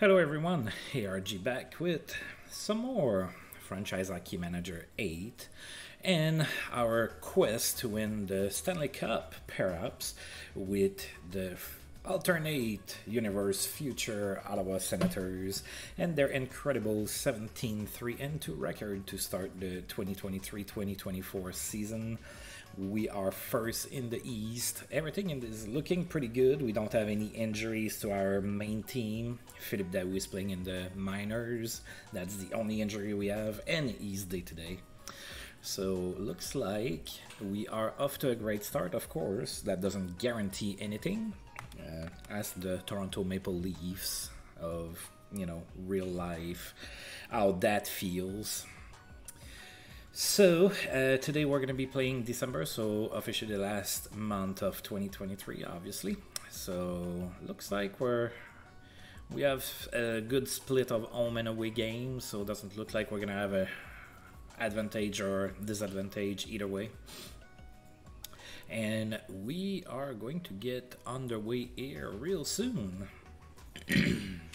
Hello everyone, ARG back with some more Franchise Hockey Manager 8 and our quest to win the Stanley Cup perhaps with the alternate universe future Ottawa Senators and their incredible 17-3 and 2 record to start the 2023-2024 season. We are first in the East. Everything is looking pretty good. We don't have any injuries to our main team. Philip Daou is playing in the minors. That's the only injury we have, and he's day to day. So looks like we are off to a great start. Of course, that doesn't guarantee anything. Uh, as the Toronto Maple Leafs of you know real life, how that feels. So, uh, today we're going to be playing December, so officially the last month of 2023, obviously. So, looks like we're we have a good split of home and away games, so it doesn't look like we're going to have a advantage or disadvantage either way. And we are going to get underway here real soon.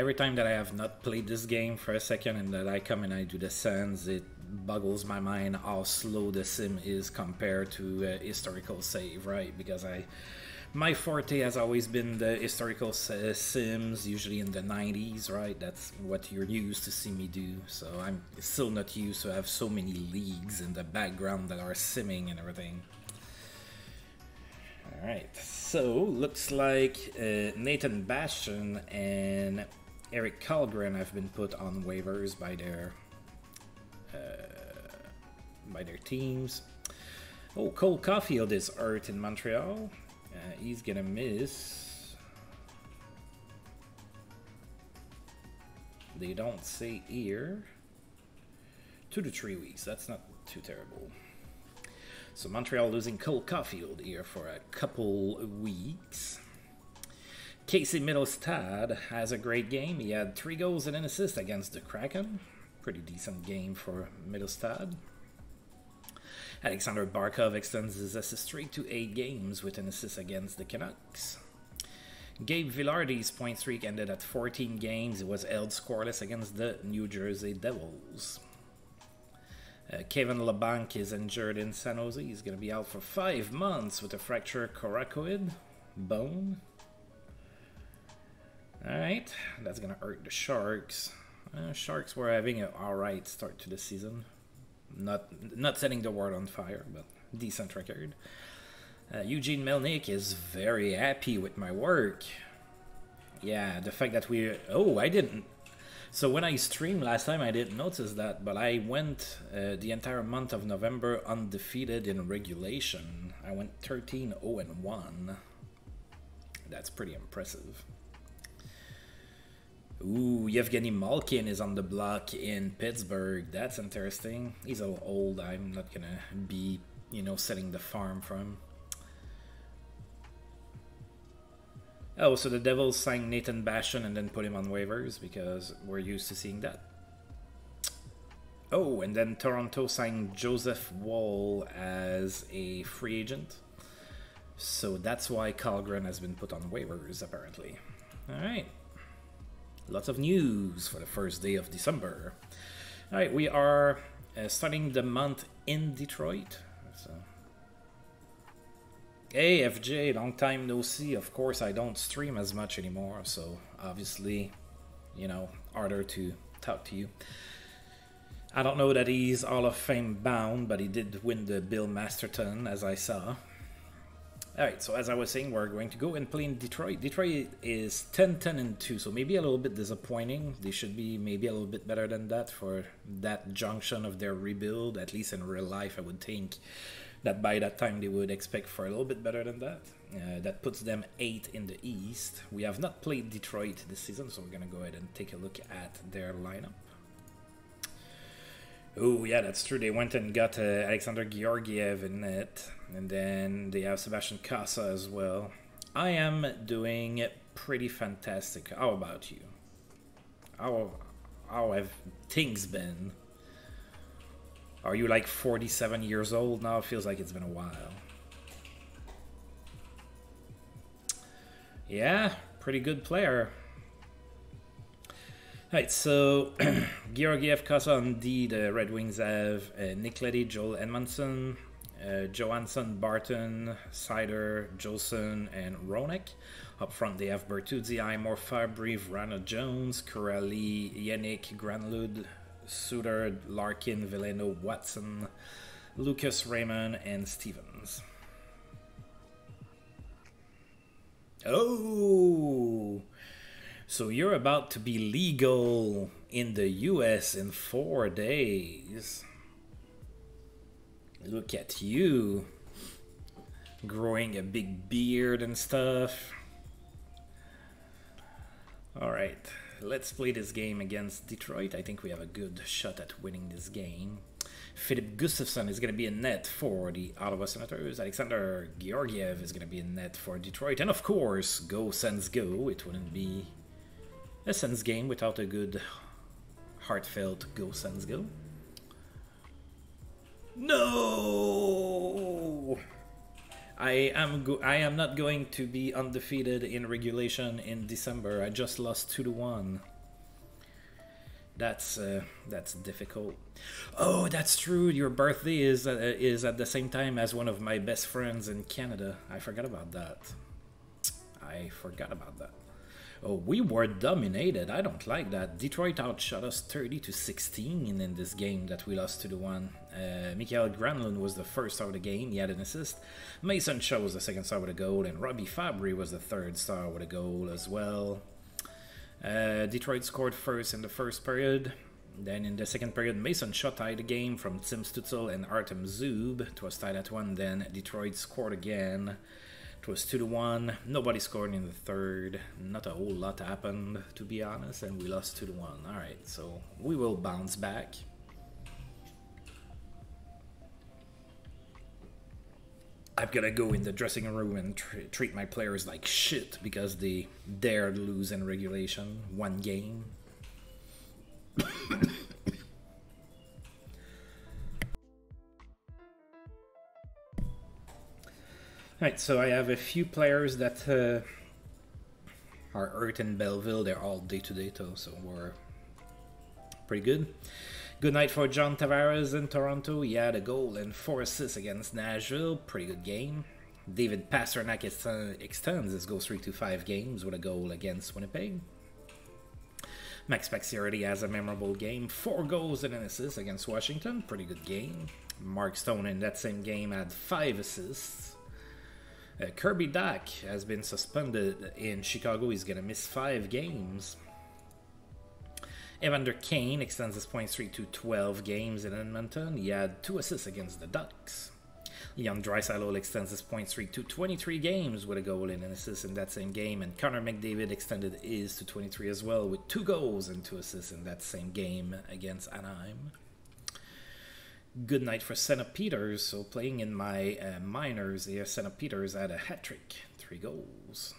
every time that I have not played this game for a second and that I come and I do the Sens, it boggles my mind how slow the sim is compared to a historical save, right? Because I, my forte has always been the historical sims, usually in the 90s, right? That's what you're used to see me do. So I'm still not used to have so many leagues in the background that are simming and everything. All right, so looks like uh, Nathan Bastian and Erik Källgren have been put on waivers by their uh, by their teams. Oh, Cole Caufield is hurt in Montreal. Uh, he's gonna miss. They don't say here. Two to three weeks. That's not too terrible. So Montreal losing Cole Caufield here for a couple weeks. Casey Mittelstadt has a great game. He had three goals and an assist against the Kraken. Pretty decent game for Mittelstadt. Alexander Barkov extends his assist streak to eight games with an assist against the Canucks. Gabe Vilardi's point streak ended at 14 games. It was held scoreless against the New Jersey Devils. Uh, Kevin Labanc is injured in San Jose. He's going to be out for five months with a fractured coracoid bone. Alright, that's gonna hurt the Sharks. Uh, Sharks were having an alright start to the season. Not not setting the world on fire, but decent record. Uh, Eugene Melnyk is very happy with my work. Yeah, the fact that we... Oh, I didn't... So when I streamed last time, I didn't notice that, but I went uh, the entire month of November undefeated in regulation. I went 13-0-1. That's pretty impressive. Ooh, Yevgeny Malkin is on the block in Pittsburgh. That's interesting. He's a little old. I'm not gonna be, you know, setting the farm for him. Oh, so the Devils signed Nathan Bastian and then put him on waivers because we're used to seeing that. Oh, and then Toronto signed Joseph Woll as a free agent. So that's why Källgren has been put on waivers, apparently. All right. Lots of news for the first day of December. All right, we are uh, starting the month in Detroit. So. Hey, FJ, long time no see. Of course, I don't stream as much anymore, so obviously, you know, harder to talk to you. I don't know that he's Hall of Fame bound, but he did win the Bill Masterton, as I saw. Alright, so as I was saying, we're going to go and play in Detroit. Detroit is 10 10 and 2, so maybe a little bit disappointing. They should be maybe a little bit better than that for that junction of their rebuild, at least in real life. I would think that by that time they would expect for a little bit better than that. Uh, that puts them 8 in the East. We have not played Detroit this season, so we're going to go ahead and take a look at their lineup. Oh, yeah, that's true. They went and got uh, Alexander Georgiev in it. And then they have Sebastian Cossa as well. I am doing pretty fantastic. How about you? How, how have things been? Are you like 47 years old now? It feels like it's been a while. Yeah, pretty good player. Right, so Georgiev, Kosondy, the Red Wings have uh, Nick Leddy, Joel Edmondson, uh, Johansson, Barton, Seider, Jolson, and Roenick. Up front, they have Bertuzzi, Imor, Fabbri, Vrana Jones, Kuraly, Yannick, Granlund, Suter, Larkin, Veleno, Watson, Lucas Raymond, and Stevens. Oh! So you're about to be legal in the US in four days. Look at you. Growing a big beard and stuff. Alright, let's play this game against Detroit. I think we have a good shot at winning this game. Filip Gustavsson is going to be in net for the Ottawa Senators. Alexander Georgiev is going to be in net for Detroit. And of course, go Sens go. It wouldn't be a Sens game without a good, heartfelt Go sense Go. No! I am go- I am not going to be undefeated in regulation in December. I just lost two to one. That's uh, that's difficult. Oh, that's true. Your birthday is uh, is at the same time as one of my best friends in Canada. I forgot about that. I forgot about that. Oh, we were dominated. I don't like that. Detroit outshot us 30 to 16 in this game that we lost to the one. Uh, Mikael Granlund was the first star of the game. He had an assist. Mason Shaw was the second star with a goal, and Robby Fabbri was the third star with a goal as well. Uh, Detroit scored first in the first period. Then in the second period, Mason Shaw tied the game from Tim Stützle and Artem Zub. It was tied at one. Then Detroit scored again. It was 2 to 1. Nobody scored in the third. Not a whole lot happened, to be honest, and we lost 2 to 1. Alright, so we will bounce back. I've got to go in the dressing room and tr treat my players like shit because they dared lose in regulation one game. Right, so I have a few players that uh, are hurt in Belleville. They're all day to day, so we're pretty good. Good night for John Tavares in Toronto. He had a goal and four assists against Nashville. Pretty good game. David Pastrnak extends his goal streak to five games with a goal against Winnipeg. Max Pacioretty has a memorable game. Four goals and an assist against Washington. Pretty good game. Mark Stone in that same game had five assists. Uh, Kirby Dach has been suspended in Chicago. He's going to miss five games. Evander Kane extends his point streak to 12 games in Edmonton. He had two assists against the Ducks. Leon Draisaitl extends his point streak to 23 games with a goal and an assist in that same game. And Connor McDavid extended his to 23 as well with two goals and two assists in that same game against Anaheim good night for Senna Peters. So playing in my uh, minors here, Senna Peters had a hat trick, three goals.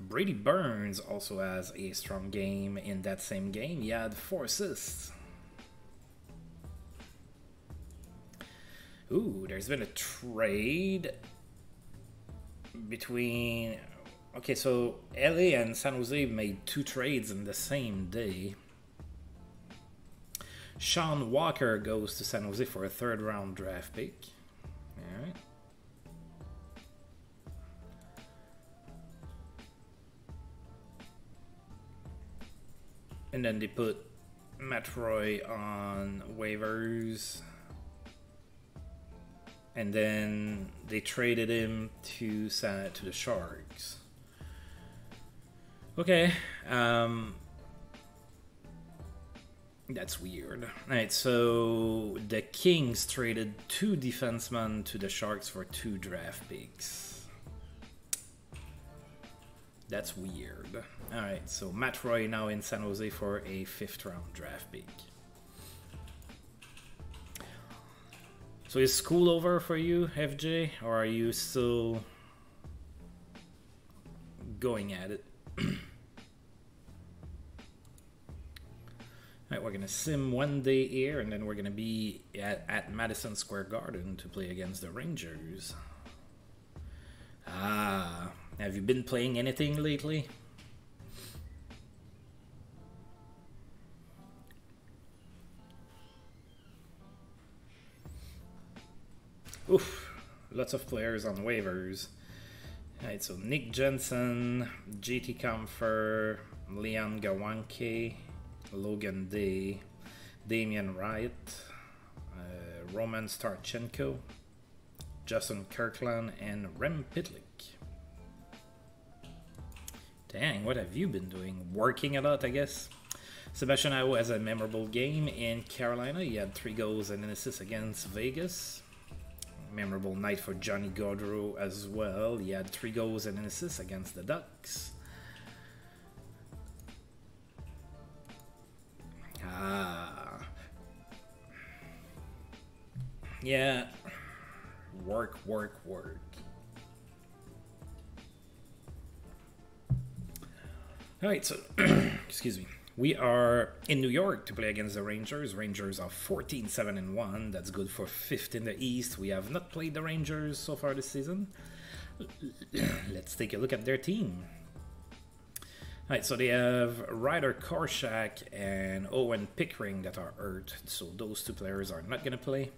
Brady Burns also has a strong game in that same game. He had four assists. Ooh, there's been a trade between. Okay, so LA and San Jose made two trades in the same day. Sean Walker goes to San Jose for a third round draft pick. All right. And then they put Roy on waivers. And then they traded him to San to the Sharks. Okay. Um, that's weird. Alright, so the Kings traded two defensemen to the Sharks for two draft picks. That's weird. Alright, so Matt Roy now in San Jose for a fifth round draft pick. So is school over for you, FJ? Or are you still going at it? Right, we're going to sim one day here, and then we're going to be at, at Madison Square Garden to play against the Rangers. Ah, have you been playing anything lately? Oof, lots of players on waivers. Alright, so Nick Jensen, JT Compher, Leon Gawanke, Logan Day, Damian Wright, uh, Roman Starchenko, Justin Kirkland, and Rem Pitlick. Dang, what have you been doing? Working a lot, I guess. Sebastian Aho has a memorable game in Carolina. He had three goals and an assist against Vegas. Memorable night for Johnny Gaudreau as well. He had three goals and an assist against the Ducks. Ah. Yeah. Work, work, work. All right, so excuse me. We are in New York to play against the Rangers. Rangers are 14 7 and 1. That's good for fifth in the East. We have not played the Rangers so far this season. Let's take a look at their team. All right, so they have Ryder Korczak and Owen Pickering that are hurt, so those two players are not going to play.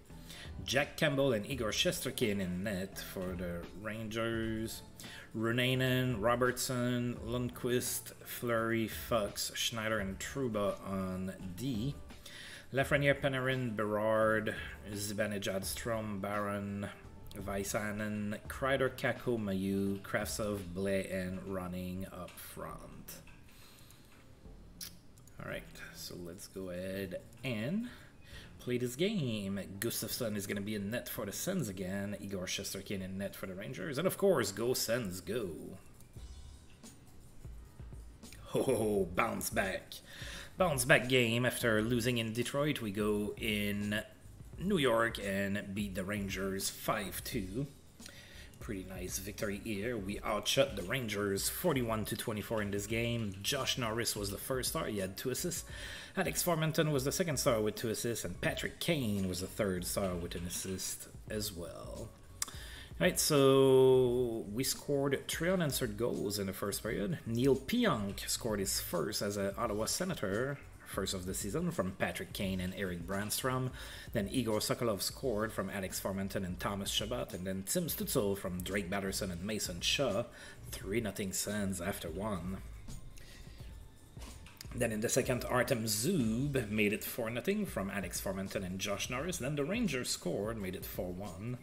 Jack Campbell and Igor Shesterkin in net for the Rangers. Runanen, Robertson, Lundkvist, Fleury, Fox, Schneider, and Trouba on D. Lafreniere, Panarin, Berard, Zibanejad, Strom, Baron, Vaisanen, Kreider, Kakko, Mayu, Kravtsov, Blais, and running up front. Alright, so let's go ahead and play this game. Gustavsson is going to be in net for the Sens again. Igor Shesterkin in net for the Rangers. And of course, go Sens, go. Oh, bounce back. Bounce back game after losing in Detroit. We go in New York and beat the Rangers 5 2 pretty nice victory here. We outshot the Rangers 41 to 24 in this game. Josh Norris was the first star, he had two assists. Alex Formenton was the second star with two assists, and Patrick Kane was the third star with an assist as well. All right, so we scored three unanswered goals in the first period. Neal Pionk scored his first as an Ottawa Senator first of the season from Patrick Kane and Erik Brannstrom. Then Igor Sokolov scored from Alex Formenton and Thomas Chabot. And then Tim Stützle from Drake Batherson and Mason Shaw. 3 0 Sens after one. Then in the second, Artem Zub made it 4 0 from Alex Formenton and Josh Norris. Then the Rangers scored, made it 4 1.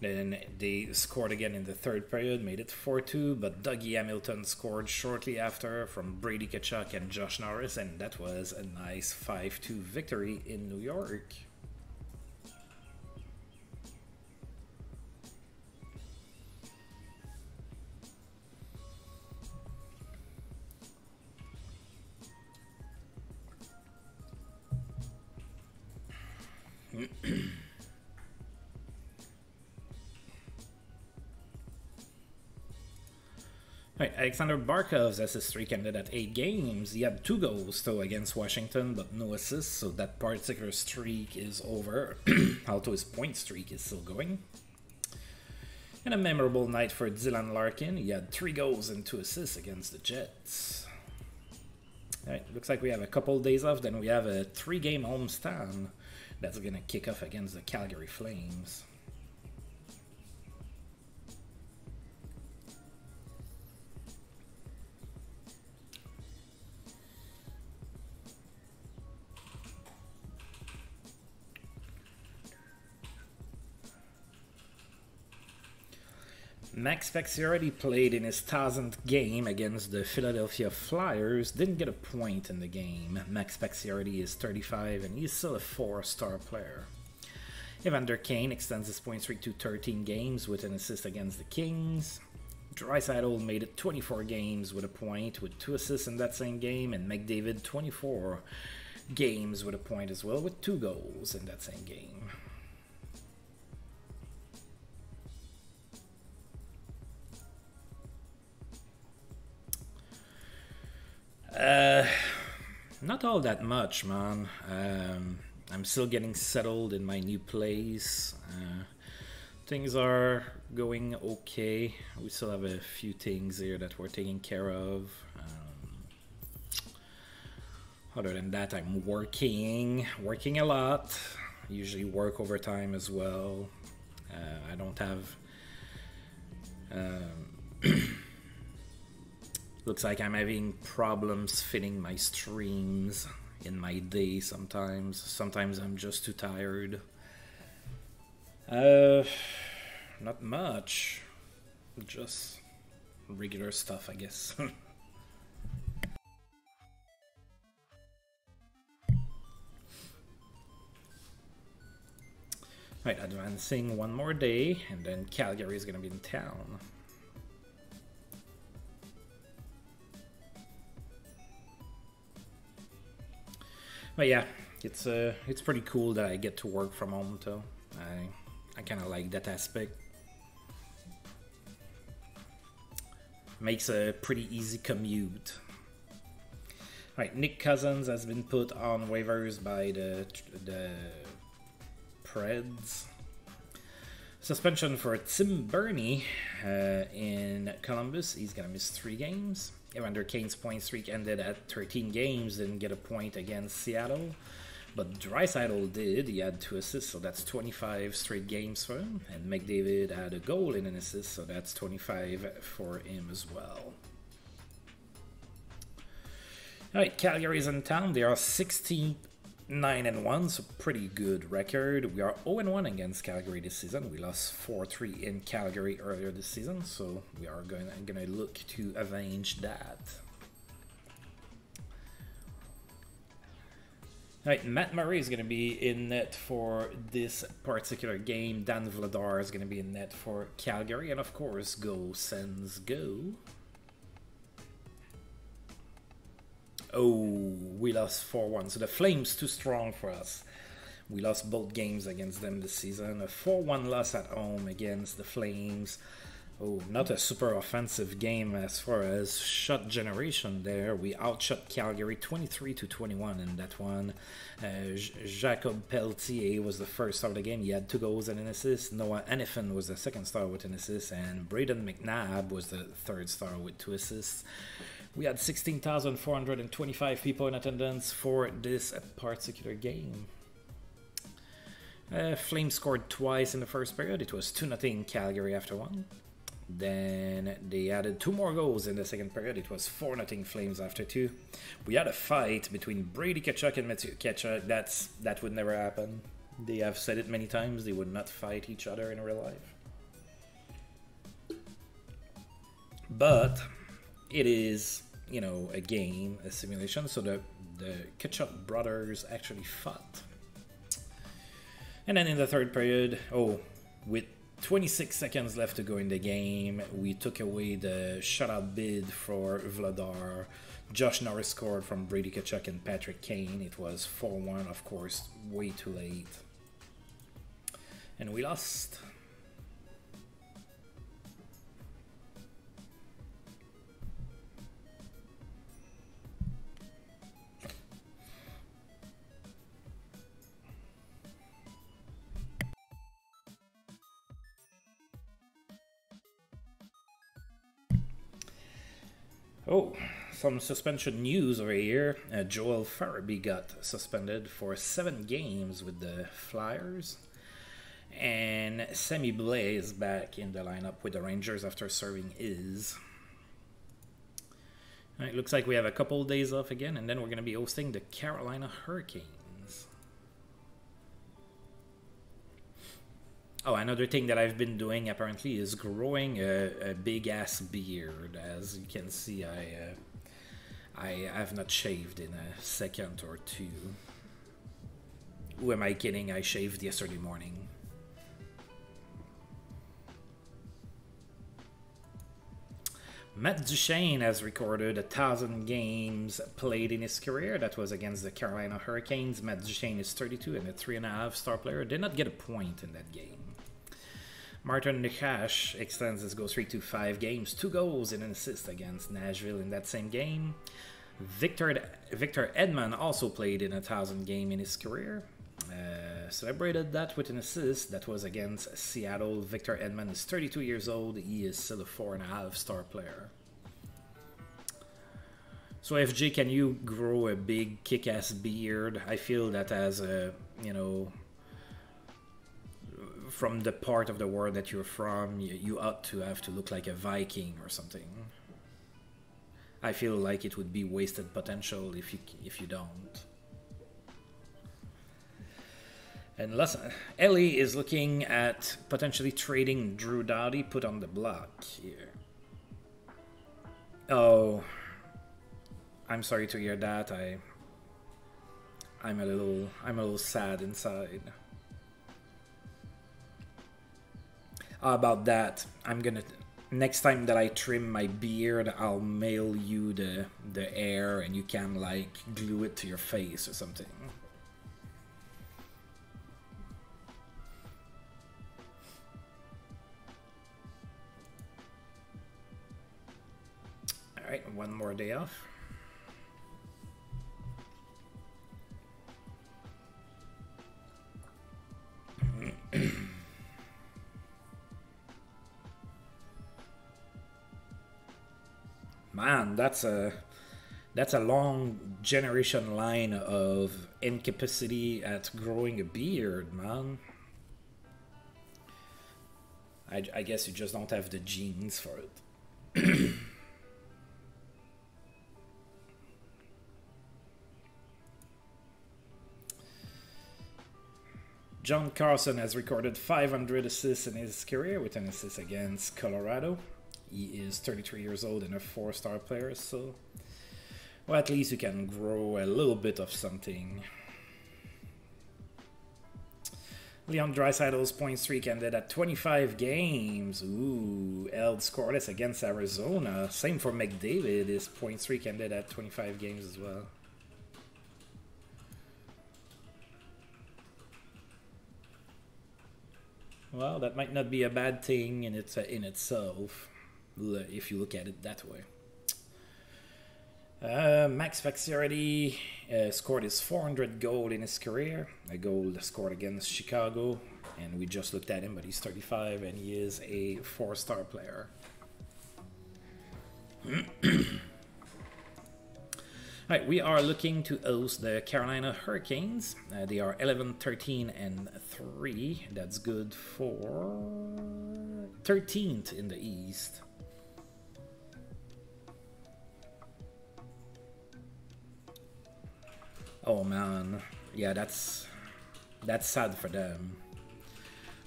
Then they scored again in the third period, made it 4 2, but Dougie Hamilton scored shortly after from Brady Tkachuk and Josh Norris, and that was a nice 5 2 victory in New York. Right, Alexander Barkov's assist streak ended at eight games. He had two goals though against Washington, but no assists, so that particular streak is over. Although his point streak is still going. And a memorable night for Dylan Larkin. He had three goals and two assists against the Jets. Alright, looks like we have a couple days off, then we have a three-game homestand that's gonna kick off against the Calgary Flames. Max Pacioretty played in his thousandth game against the Philadelphia Flyers. Didn't get a point in the game. Max Pacioretty is 35 and he's still a four-star player. Evander Kane extends his point streak to 13 games with an assist against the Kings. Draisaitl made it 24 games with a point with two assists in that same game, and McDavid 24 games with a point as well with two goals in that same game. Uh, not all that much, man. Um, I'm still getting settled in my new place. Uh, things are going okay. We still have a few things here that we're taking care of. Um, other than that, I'm working, working a lot. Usually work overtime as well. Uh, I don't have. Um, Looks like I'm having problems fitting my streams in my day sometimes. Sometimes I'm just too tired. Uh, not much. Just regular stuff, I guess. right, advancing one more day, and then Calgary is gonna be in town. But yeah, it's uh, it's pretty cool that I get to work from home too. I I kind of like that aspect. Makes a pretty easy commute. Right, Nick Cousins has been put on waivers by the the Preds. Suspension for Tim Berni uh, in Columbus. He's gonna miss three games. Evander Kane's point streak ended at 13 games, didn't get a point against Seattle. But Draisaitl did. He had two assists, so that's 25 straight games for him. And McDavid had a goal and an assist, so that's 25 for him as well. All right, Calgary's in town. They are 16 9 and 1, so pretty good record. We are 0 and 1 against Calgary this season. We lost 4 3 in Calgary earlier this season, so we are going, to look to avenge that. Alright, Matt Murray is going to be in net for this particular game. Dan Vladar is going to be in net for Calgary. And of course, Go Sens Go. Oh, we lost 4 1. So the Flames too strong for us. We lost both games against them this season. A 4 1 loss at home against the Flames. Oh, not a super offensive game as far as shot generation there. We outshot Calgary 23 to 21 in that one. Uh, Jakob Pelletier was the first star of the game. He had two goals and an assist. Noah Hanifin was the second star with an assist. And Brayden McNabb was the third star with two assists. We had 16,425 people in attendance for this particular game. Uh, Flame scored twice in the first period. It was 2 0 Calgary after one. Then they added two more goals in the second period. It was 4 0 Flames after two. We had a fight between Brady Tkachuk and Matthew Tkachuk. That's, that would never happen. They have said it many times. They would not fight each other in real life. But it is you know a game, a simulation. So the the Tkachuk brothers actually fought. And then in the third period, oh, with 26 seconds left to go in the game, we took away the shutout bid for Vladar. Josh Norris scored from Brady Tkachuk and Patrick Kane. It was 4 1, of course, way too late. And we lost. Oh, some suspension news over here. Uh, Joel Farabee got suspended for seven games with the Flyers. And Sammy Blais is back in the lineup with the Rangers after serving his. It looks like we have a couple of days off again, and then we're going to be hosting the Carolina Hurricanes. Oh, another thing that I've been doing apparently is growing a, a big ass beard. As you can see, I uh, I have not shaved in a second or two. Who am I kidding? I shaved yesterday morning. Matt Duchene has recorded a thousand games played in his career. That was against the Carolina Hurricanes. Matt Duchene is 32 and a three and a half star player. Did not get a point in that game. Martin Necas extends his goal streak to five games, two goals and an assist against Nashville in that same game. Victor Victor Hedman also played in a thousand game in his career. Uh, celebrated that with an assist that was against Seattle. Victor Hedman is 32 years old. He is still a four and a half star player. So FJ, can you grow a big kick-ass beard? I feel that as a you know from the part of the world that you're from, you, you ought to have to look like a Viking or something. I feel like it would be wasted potential if you if you don't. And listen, Ellie is looking at potentially trading Drew Doughty put on the block here. Oh, I'm sorry to hear that. I I'm a little I'm a little sad inside. About that, I'm gonna next time that I trim my beard, I'll mail you the the hair and you can like glue it to your face or something. All right, one more day off. That's a that's a long generation line of incapacity at growing a beard, man. I, I guess you just don't have the genes for it. John Carlson has recorded 500 assists in his career with an assist against Colorado. He is 33 years old and a four star player, so. Well, at least you can grow a little bit of something. Leon Draisaitl's point streak ended at 25 games. Ooh, held scoreless against Arizona. Same for McDavid. His point streak ended at 25 games as well. Well, that might not be a bad thing in its in itself if you look at it that way. Uh, Max Pacioretty uh, scored his 400 goal in his career, a goal scored against Chicago, and we just looked at him, but he's 35 and he is a four-star player. All right, we are looking to host the Carolina Hurricanes. Uh, they are 11, 13, and 3. That's good for 13th in the East. Oh man, yeah, that's that's sad for them.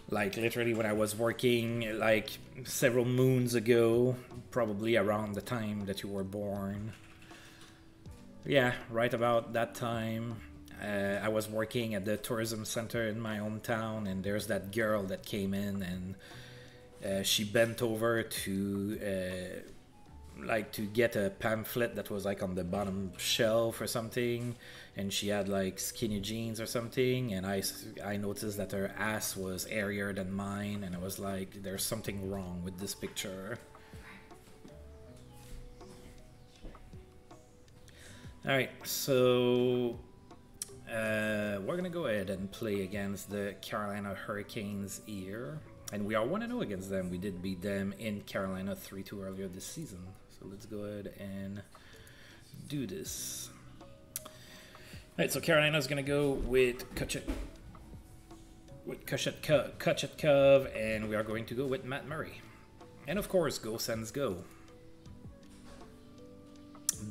Like literally, when I was working, like several moons ago, probably around the time that you were born. Yeah, right about that time, uh, I was working at the tourism center in my hometown, and there's that girl that came in and uh, she bent over to uh, like to get a pamphlet that was like on the bottom shelf or something and she had like skinny jeans or something and i i noticed that her ass was airier than mine and i was like there's something wrong with this picture. All right so uh, we're gonna go ahead and play against the carolina hurricanes here and we are 1-0 against them. We did beat them in carolina 3-2 earlier this season so let's go ahead and do this All right, so Carolina's going to go with Kachet, with Kochetkov, and we are going to go with Matt Murray. And of course, Go Sens Go.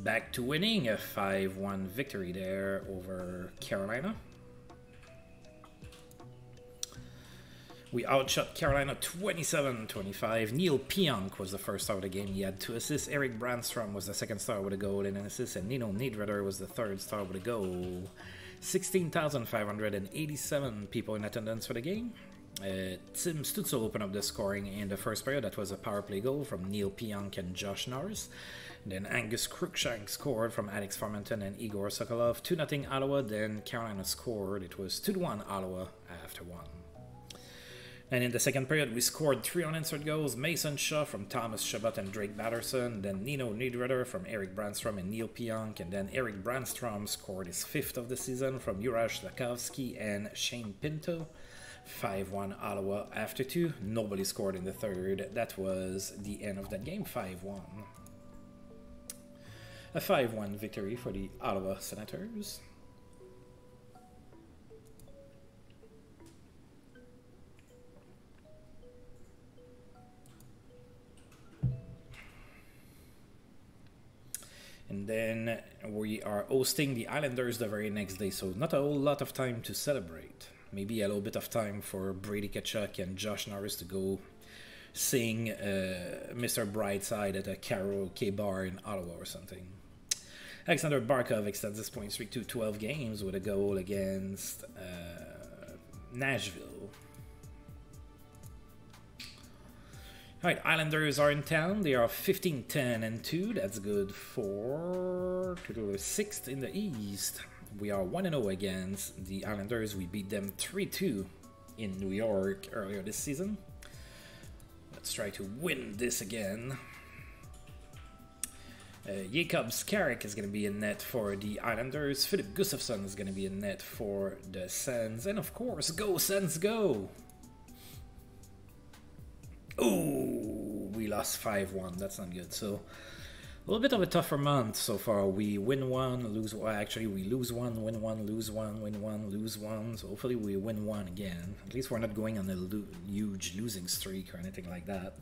Back to winning, a 5-1 victory there over Carolina. We outshot Carolina 27-25. Neal Pionk was the first star of the game. He had two assists. Erik Brannstrom was the second star with a goal and an assist. And Nino Niederreiter was the third star with a goal. 16,587 people in attendance for the game. Uh, Tim Stützle opened up the scoring in the first period. That was a power play goal from Neal Pionk and Josh Norris. Then Angus Cruikshank scored from Alex Formenton and Igor Sokolov. 2 0 Ottawa. Then Carolina scored. It was 2 1 Ottawa after one. And in the second period, we scored three unanswered goals. Mason Shaw from Thomas Chabot and Drake Batherson. Then Nino Niederreiter from Erik Brannstrom and Neal Pionk. And then Erik Brannstrom scored his fifth of the season from Juraj Slafkovsky and Shane Pinto. 5 1 Ottawa after two. Nobody scored in the third. That was the end of that game 5 1. A 5 1 victory for the Ottawa Senators. And then we are hosting the Islanders the very next day, so not a whole lot of time to celebrate. Maybe a little bit of time for Brady Tkachuk and Josh Norris to go sing uh, Mr. Brightside at a karaoke bar in Ottawa or something. Alexander Barkov extends his point streak to 12 games with a goal against uh, Nashville. All right, Islanders are in town. They are 15 10 and 2. That's good for sixth in the East. We are 1 0 against the Islanders. We beat them 3 2 in New York earlier this season. Let's try to win this again. Uh, Jakub Skarek is going to be in net for the Islanders. Filip Gustavsson is going to be in net for the Sens. And of course, go Sens, go! Oh, we lost 5 1. That's not good. So, a little bit of a tougher month so far. We win one, lose one. Actually, we lose one, win one, lose one, win one, lose one. So, hopefully, we win one again. At least we're not going on a lo huge losing streak or anything like that.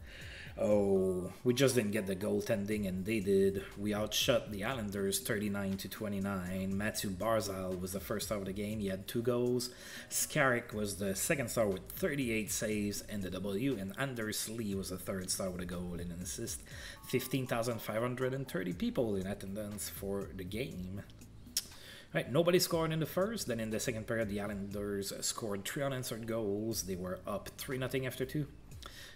Oh, we just didn't get the goaltending, and they did. We outshot the Islanders 39 to 29. Mathew Barzal was the first star of the game. He had two goals. Skarek was the second star with 38 saves and the W, and Anders Lee was the third star with a goal and an assist. 15,530 people in attendance for the game. Right, nobody scored in the first. Then in the second period, the Islanders scored three unanswered goals. They were up 3 0 after two.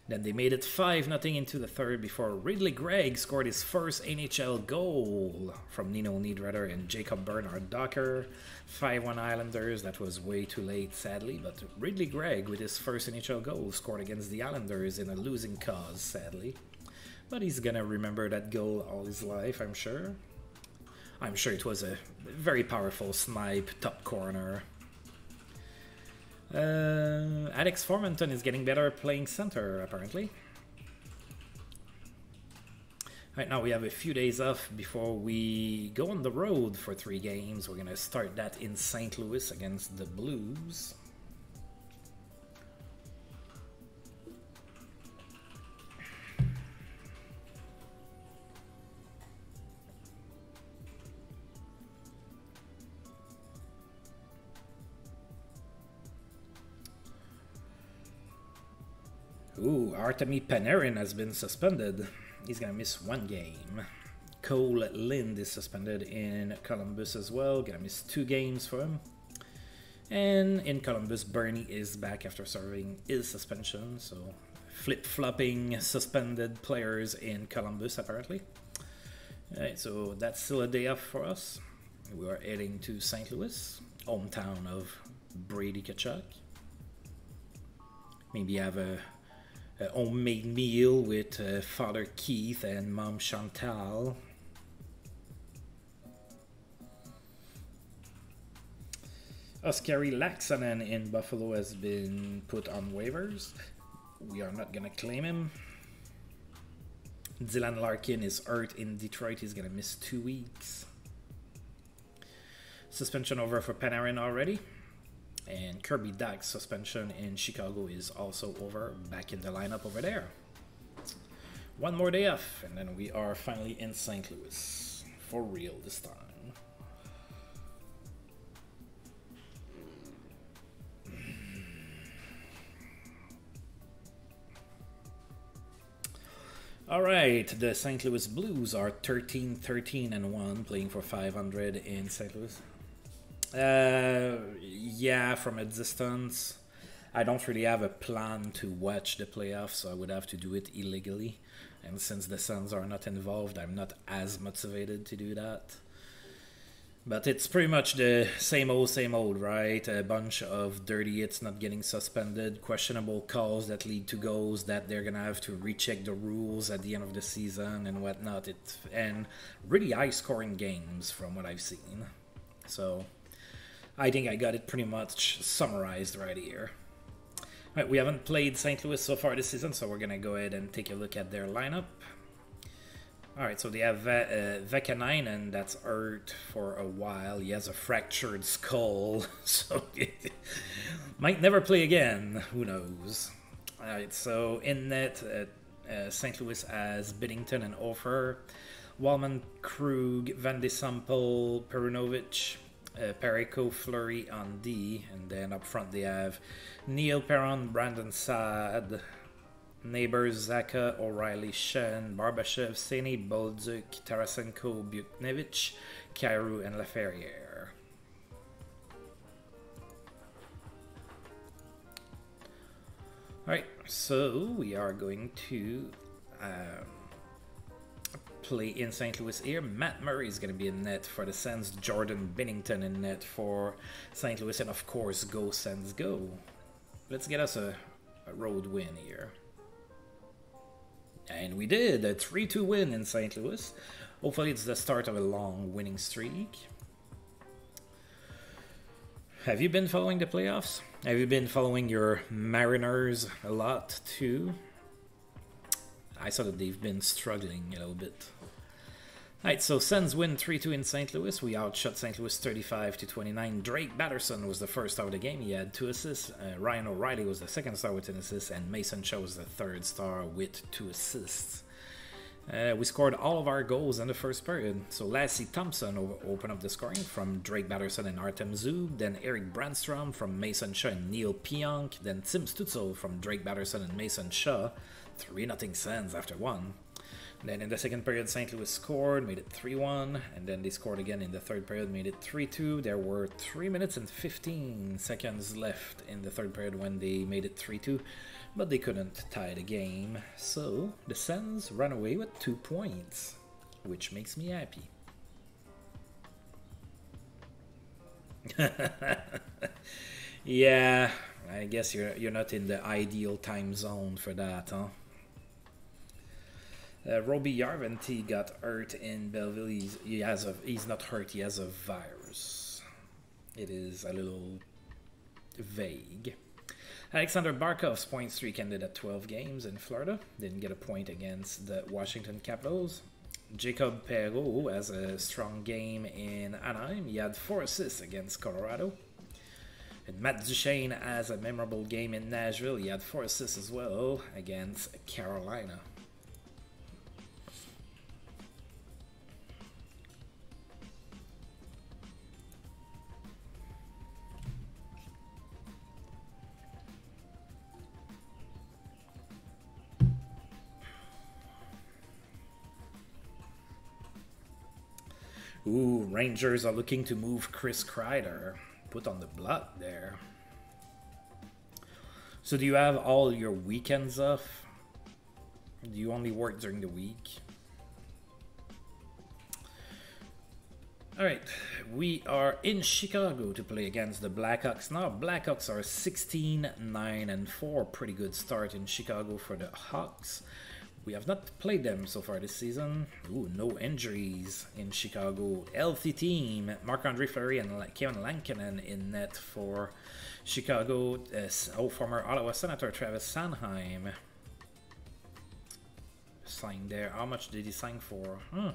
Then they made it 5 0 into the third before Ridly Greig scored his first NHL goal from Nino Niederreiter and Jacob Bernard Docker. 5 1 Islanders, that was way too late, sadly, but Ridly Greig with his first NHL goal scored against the Islanders in a losing cause, sadly. But he's gonna remember that goal all his life, I'm sure. I'm sure it was a very powerful snipe, top corner. Uh, Alex Formenton is getting better playing center, apparently. Right now we have a few days off before we go on the road for three games. We're going to start that in St. Louis against the Blues. Ooh, Artemi Panarin has been suspended. He's gonna miss one game. Cole Lind is suspended in Columbus as well. Gonna miss two games for him. And in Columbus, Berni is back after serving his suspension. So flip flopping suspended players in Columbus apparently. Alright, so that's still a day off for us. We are heading to St. Louis, hometown of Brady Tkachuk. Maybe have a homemade meal with uh, Father Keith and Mom Chantal. Oskari Laaksonen in Buffalo has been put on waivers. We are not gonna claim him. Dylan Larkin is hurt in Detroit. He's gonna miss two weeks. Suspension over for Panarin already. And Kirby Dach's suspension in Chicago is also over, back in the lineup over there. One more day off, and then we are finally in St. Louis. For real this time. Hmm. All right, the St. Louis Blues are 13 13 and 1, playing for 500 in St. Louis. Uh, yeah, from a distance. I don't really have a plan to watch the playoffs, so I would have to do it illegally. And since the Sens are not involved, I'm not as motivated to do that. But it's pretty much the same old, same old, right? A bunch of dirty hits not getting suspended, questionable calls that lead to goals that they're gonna have to recheck the rules at the end of the season and whatnot. It and really high scoring games from what I've seen. So I think I got it pretty much summarized right here. Right, we haven't played St. Louis so far this season, so we're gonna go ahead and take a look at their lineup. Alright, so they have uh, Vekanainen that's hurt for a while. He has a fractured skull, so might never play again. Who knows? Alright, so in net, uh, uh, St. Louis has Binnington and Offer, Walman, Krug, Van de Sample, Perunovic, uh, Perico, Fleury on D, and then up front they have Neil Perron, Brandon Saad, Neighbors, Zaka, O'Reilly, Shen, Barbashev, Seni, Boldzuk, Tarasenko, Buchnevich, Kyrou, and Laferriere. Alright, so we are going to um, play in St. Louis here. Matt Murray is going to be in net for the Sens, Jordan Binnington in net for St. Louis, and of course, go Sens go. Let's get us a, a road win here. And we did a 3 2 win in St. Louis. Hopefully, it's the start of a long winning streak. Have you been following the playoffs? Have you been following your Mariners a lot too? I saw that they've been struggling a little bit. Alright, so Sens win 3-2 in St. Louis. We outshot St. Louis 35 to 29. Drake Batherson was the first star of the game. He had two assists. Uh, Ryan O'Reilly was the second star with an assist, and Mason Shaw was the third star with two assists. Uh, we scored all of our goals in the first period. So Lassi Thomson opened up the scoring from Drake Batherson and Artem Zub, then Erik Brannstrom from Mason Shaw and Neal Pionk, then Tim Stützle from Drake Batherson and Mason Shaw. 3 0 Sens after one. Then in the second period, St. Louis scored, made it 3 1, and then they scored again in the third period, made it 3 2. There were 3 minutes and 15 seconds left in the third period when they made it 3 2, but they couldn't tie the game. So the Sens run away with 2 points, which makes me happy. yeah, I guess you're you're not in the ideal time zone for that, huh? Uh, Roby Järventie got hurt in Belleville. He's, he has a he's not hurt. He has a virus. It is a little vague. Alexander Barkov's point streak ended at 12 games in Florida. Didn't get a point against the Washington Capitals. Jacob Perreault has a strong game in Anaheim. He had four assists against Colorado. And Matt Duchene has a memorable game in Nashville. He had four assists as well against Carolina. Ooh, Rangers are looking to move Chris Kreider. Put on the block there. So do you have all your weekends off? Do you only work during the week? Alright, we are in Chicago to play against the Blackhawks. Now, Blackhawks are 16 9 and 4. Pretty good start in Chicago for the Hawks. We have not played them so far this season. Ooh, no injuries in Chicago. Healthy team. Marc-Andre Fleury and Kevin Lankinen in net for Chicago. Uh, oh, former Ottawa Senator Travis Sanheim. Signed there. How much did he sign for? Huh.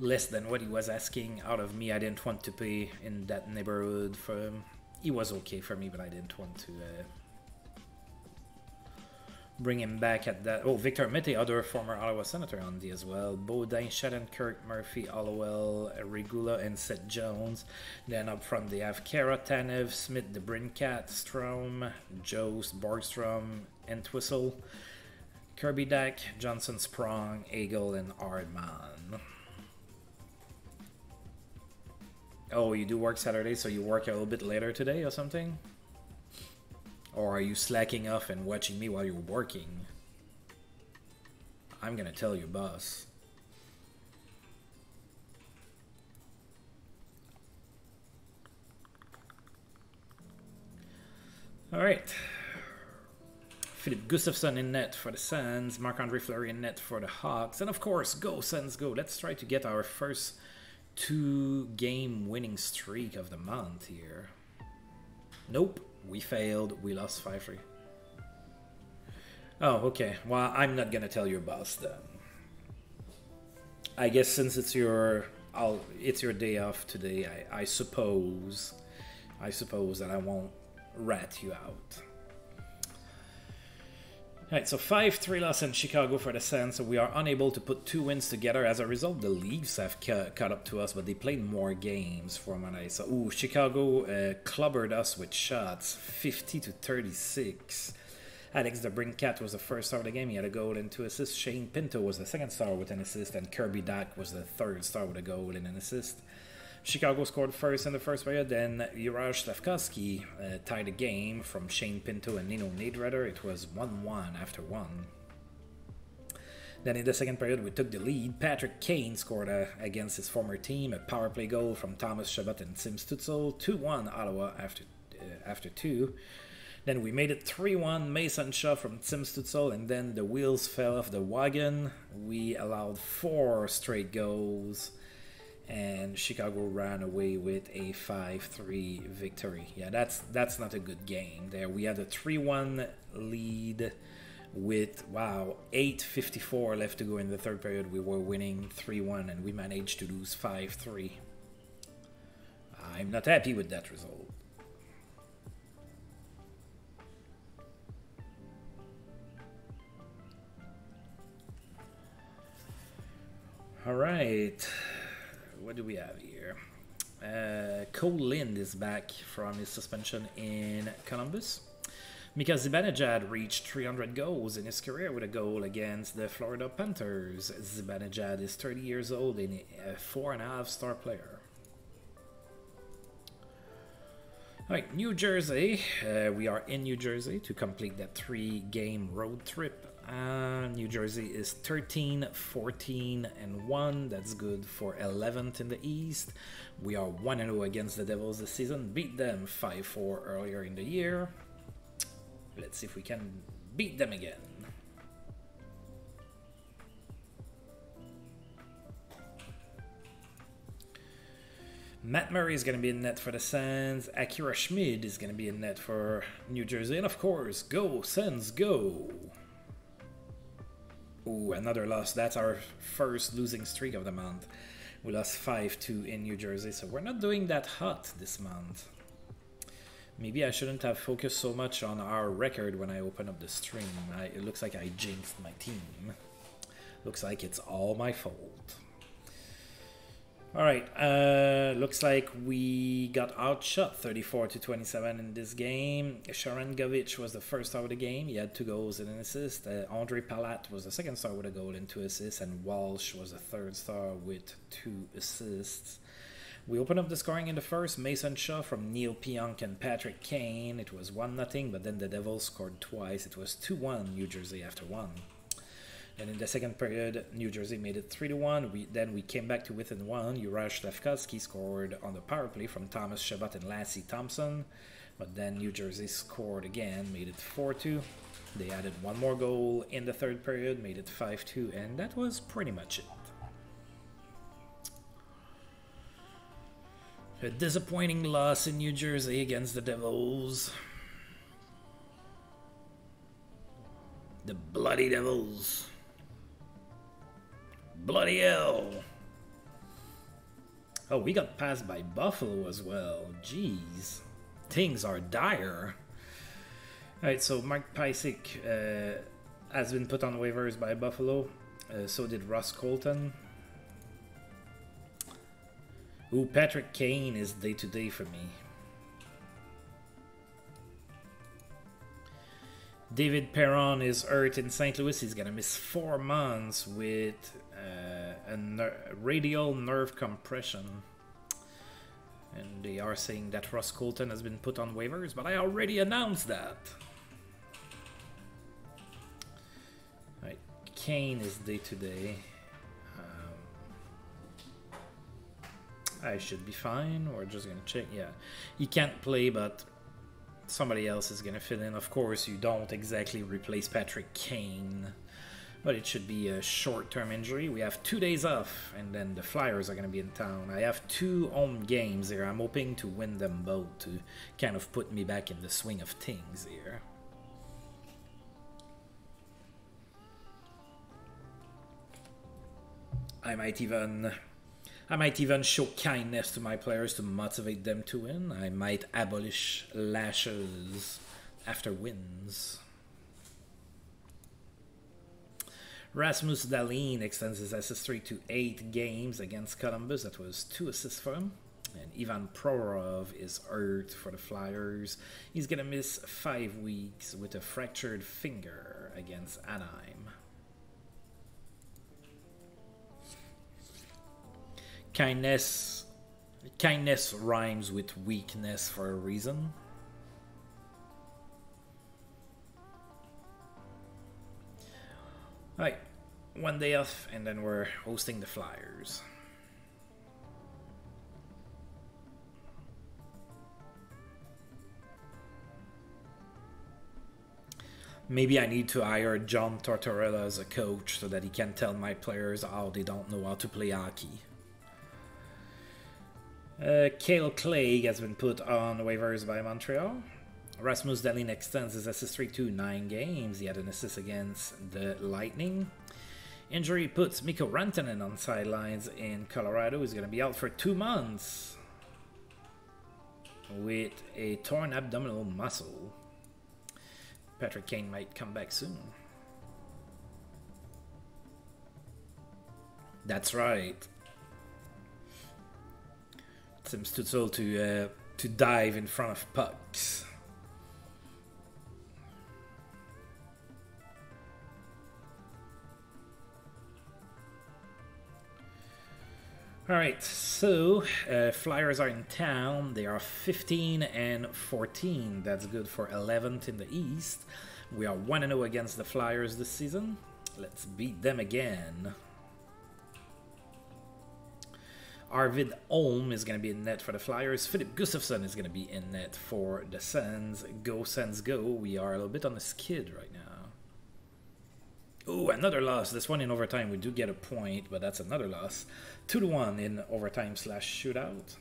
Less than what he was asking out of me. I didn't want to pay in that neighborhood for him. He was okay for me, but I didn't want to... Uh, bring him back at that. Oh, Victor Mete, other former Ottawa Senator on the as well. Beaudin, Shattenkirk, Murphy, Hollowell, Regula, and Seth Jones. Then up front they have Kara, Tanev, Smith, DeBrincat, Strom, Jost, Borgstrom, Entwistle, Kirby Dach, Johnson Sprong, Eagle, and Ardman. Oh, you do work Saturday, so you work a little bit later today or something? Or are you slacking off and watching me while you're working? I'm gonna tell your boss. Alright. Filip Gustavsson in net for the Sens. Marc-Andre Fleury in net for the Hawks, and of course, go Sens. go! Let's try to get our first two-game winning streak of the month here. Nope we failed. We lost 5-3. Oh, okay. Well, I'm not gonna tell your boss then. I guess since it's your I'll, it's your day off today, I, I suppose I suppose that I won't rat you out. Alright, so 5-3 loss in Chicago for the Sens, so we are unable to put two wins together. As a result, the Leafs have ca caught up to us, but they played more games for I saw. Ooh, Chicago uh, clubbered us with shots, 50 to 36. Alex DeBrincat was the first star of the game. He had a goal and two assists. Shane Pinto was the second star with an assist, and Kirby Dach was the third star with a goal and an assist. Chicago scored first in the first period, then Juraj Slafkovsky uh, tied the game from Shane Pinto and Nino Niederreiter. It was 1 1 after 1. Then in the second period, we took the lead. Patrick Kane scored uh, against his former team a power play goal from Thomas Chabot and Tim Stützle. 2 1 Ottawa after, uh, after 2. Then we made it 3 1 Mason Shaw from Tim Stützle, and then the wheels fell off the wagon. We allowed four straight goals and Chicago ran away with a 5-3 victory. Yeah, that's that's not a good game there. We had a 3-1 lead with wow, 8:54 left to go in the third period. We were winning 3-1 and we managed to lose 5-3. I'm not happy with that result. All right what do we have here? Uh, Cole Lind is back from his suspension in Columbus. Mika Zibanejad reached 300 goals in his career with a goal against the Florida Panthers. Zibanejad is 30 years old and a four and a half star player. All right, New Jersey. Uh, we are in New Jersey to complete that three game road trip uh, New Jersey is 13, 14, and 1. That's good for 11th in the East. We are 1 0 against the Devils this season. Beat them 5 4 earlier in the year. Let's see if we can beat them again. Matt Murray is going to be in net for the Sens. Akira Schmid is going to be in net for New Jersey. And of course, go Sens, go! Ooh, another loss. That's our first losing streak of the month. We lost 5-2 in New Jersey, so we're not doing that hot this month. Maybe I shouldn't have focused so much on our record when I open up the stream. I, it looks like I jinxed my team. Looks like it's all my fault. All right, uh, looks like we got outshot 34 to 27 in this game. Sharangovich was the first star of the game. He had two goals and an assist. Uh, Andre Palat was the second star with a goal and two assists, and Walsh was the third star with two assists. We opened up the scoring in the first. Mason Shaw from Neal Pionk and Patrick Kane. It was 1 0, but then the Devils scored twice. It was 2 1 New Jersey after 1. And in the second period, New Jersey made it 3 to 1. We, then we came back to within one. Juraj Slafkovsky scored on the power play from Thomas Chabot and Lassi Thomson. But then New Jersey scored again, made it 4 2. They added one more goal in the third period, made it 5 2, and that was pretty much it. A disappointing loss in New Jersey against the Devils. The Bloody Devils. Bloody hell. Oh, we got passed by Buffalo as well. Jeez. Things are dire. Alright, so Mark Pysyk uh, has been put on waivers by Buffalo. Uh, so did Ross Colton. Ooh, Patrick Kane is day to day for me. David Perron is hurt in St. Louis. He's gonna miss four months with uh, a ner radial nerve compression. And they are saying that Ross Colton has been put on waivers, but I already announced that. Right, Kane is day to day. Um, I should be fine. We're just gonna check. Yeah, he can't play, but somebody else is to fill in. Of course, you don't exactly replace Patrick Kane, but it should be a short term injury. We have two days off, and then the Flyers are going to be in town. I have two home games here. I'm hoping to win them both to kind of put me back in the swing of things here. I might even I might even show kindness to my players to motivate them to win. I might abolish lashes after wins. Rasmus Dahlin extends his assist streak to eight games against Columbus. That was two assists for him. And Ivan Provorov is hurt for the Flyers. He's going to miss five weeks with a fractured finger against Anaheim. Kindness kindness rhymes with weakness for a reason. Alright, one day off and then we're hosting the Flyers. Maybe I need to hire John Tortorella as a coach so that he can tell my players how they don't know how to play hockey. Uh, Kale Clague has been put on waivers by Montreal. Rasmus Dahlin extends his assist streak to nine games. He had an assist against the Lightning. Injury puts Mikko Rantanen on sidelines in Colorado. He's going to be out for two months with a torn abdominal muscle. Patrick Kane might come back soon. That's right. Tim Stützle to uh, to dive in front of pucks. All right, so uh, Flyers are in town. They are 15 and 14. That's good for 11th in the East. We are 1 0 against the Flyers this season. Let's beat them again. Arvid Holm is going to be in net for the Flyers. Filip Gustavsson is going to be in net for the Sens. Go Sens go. We are a little bit on the skid right now. Oh, another loss. This one in overtime. We do get a point, but that's another loss. 2 to 1 in overtime slash shootout.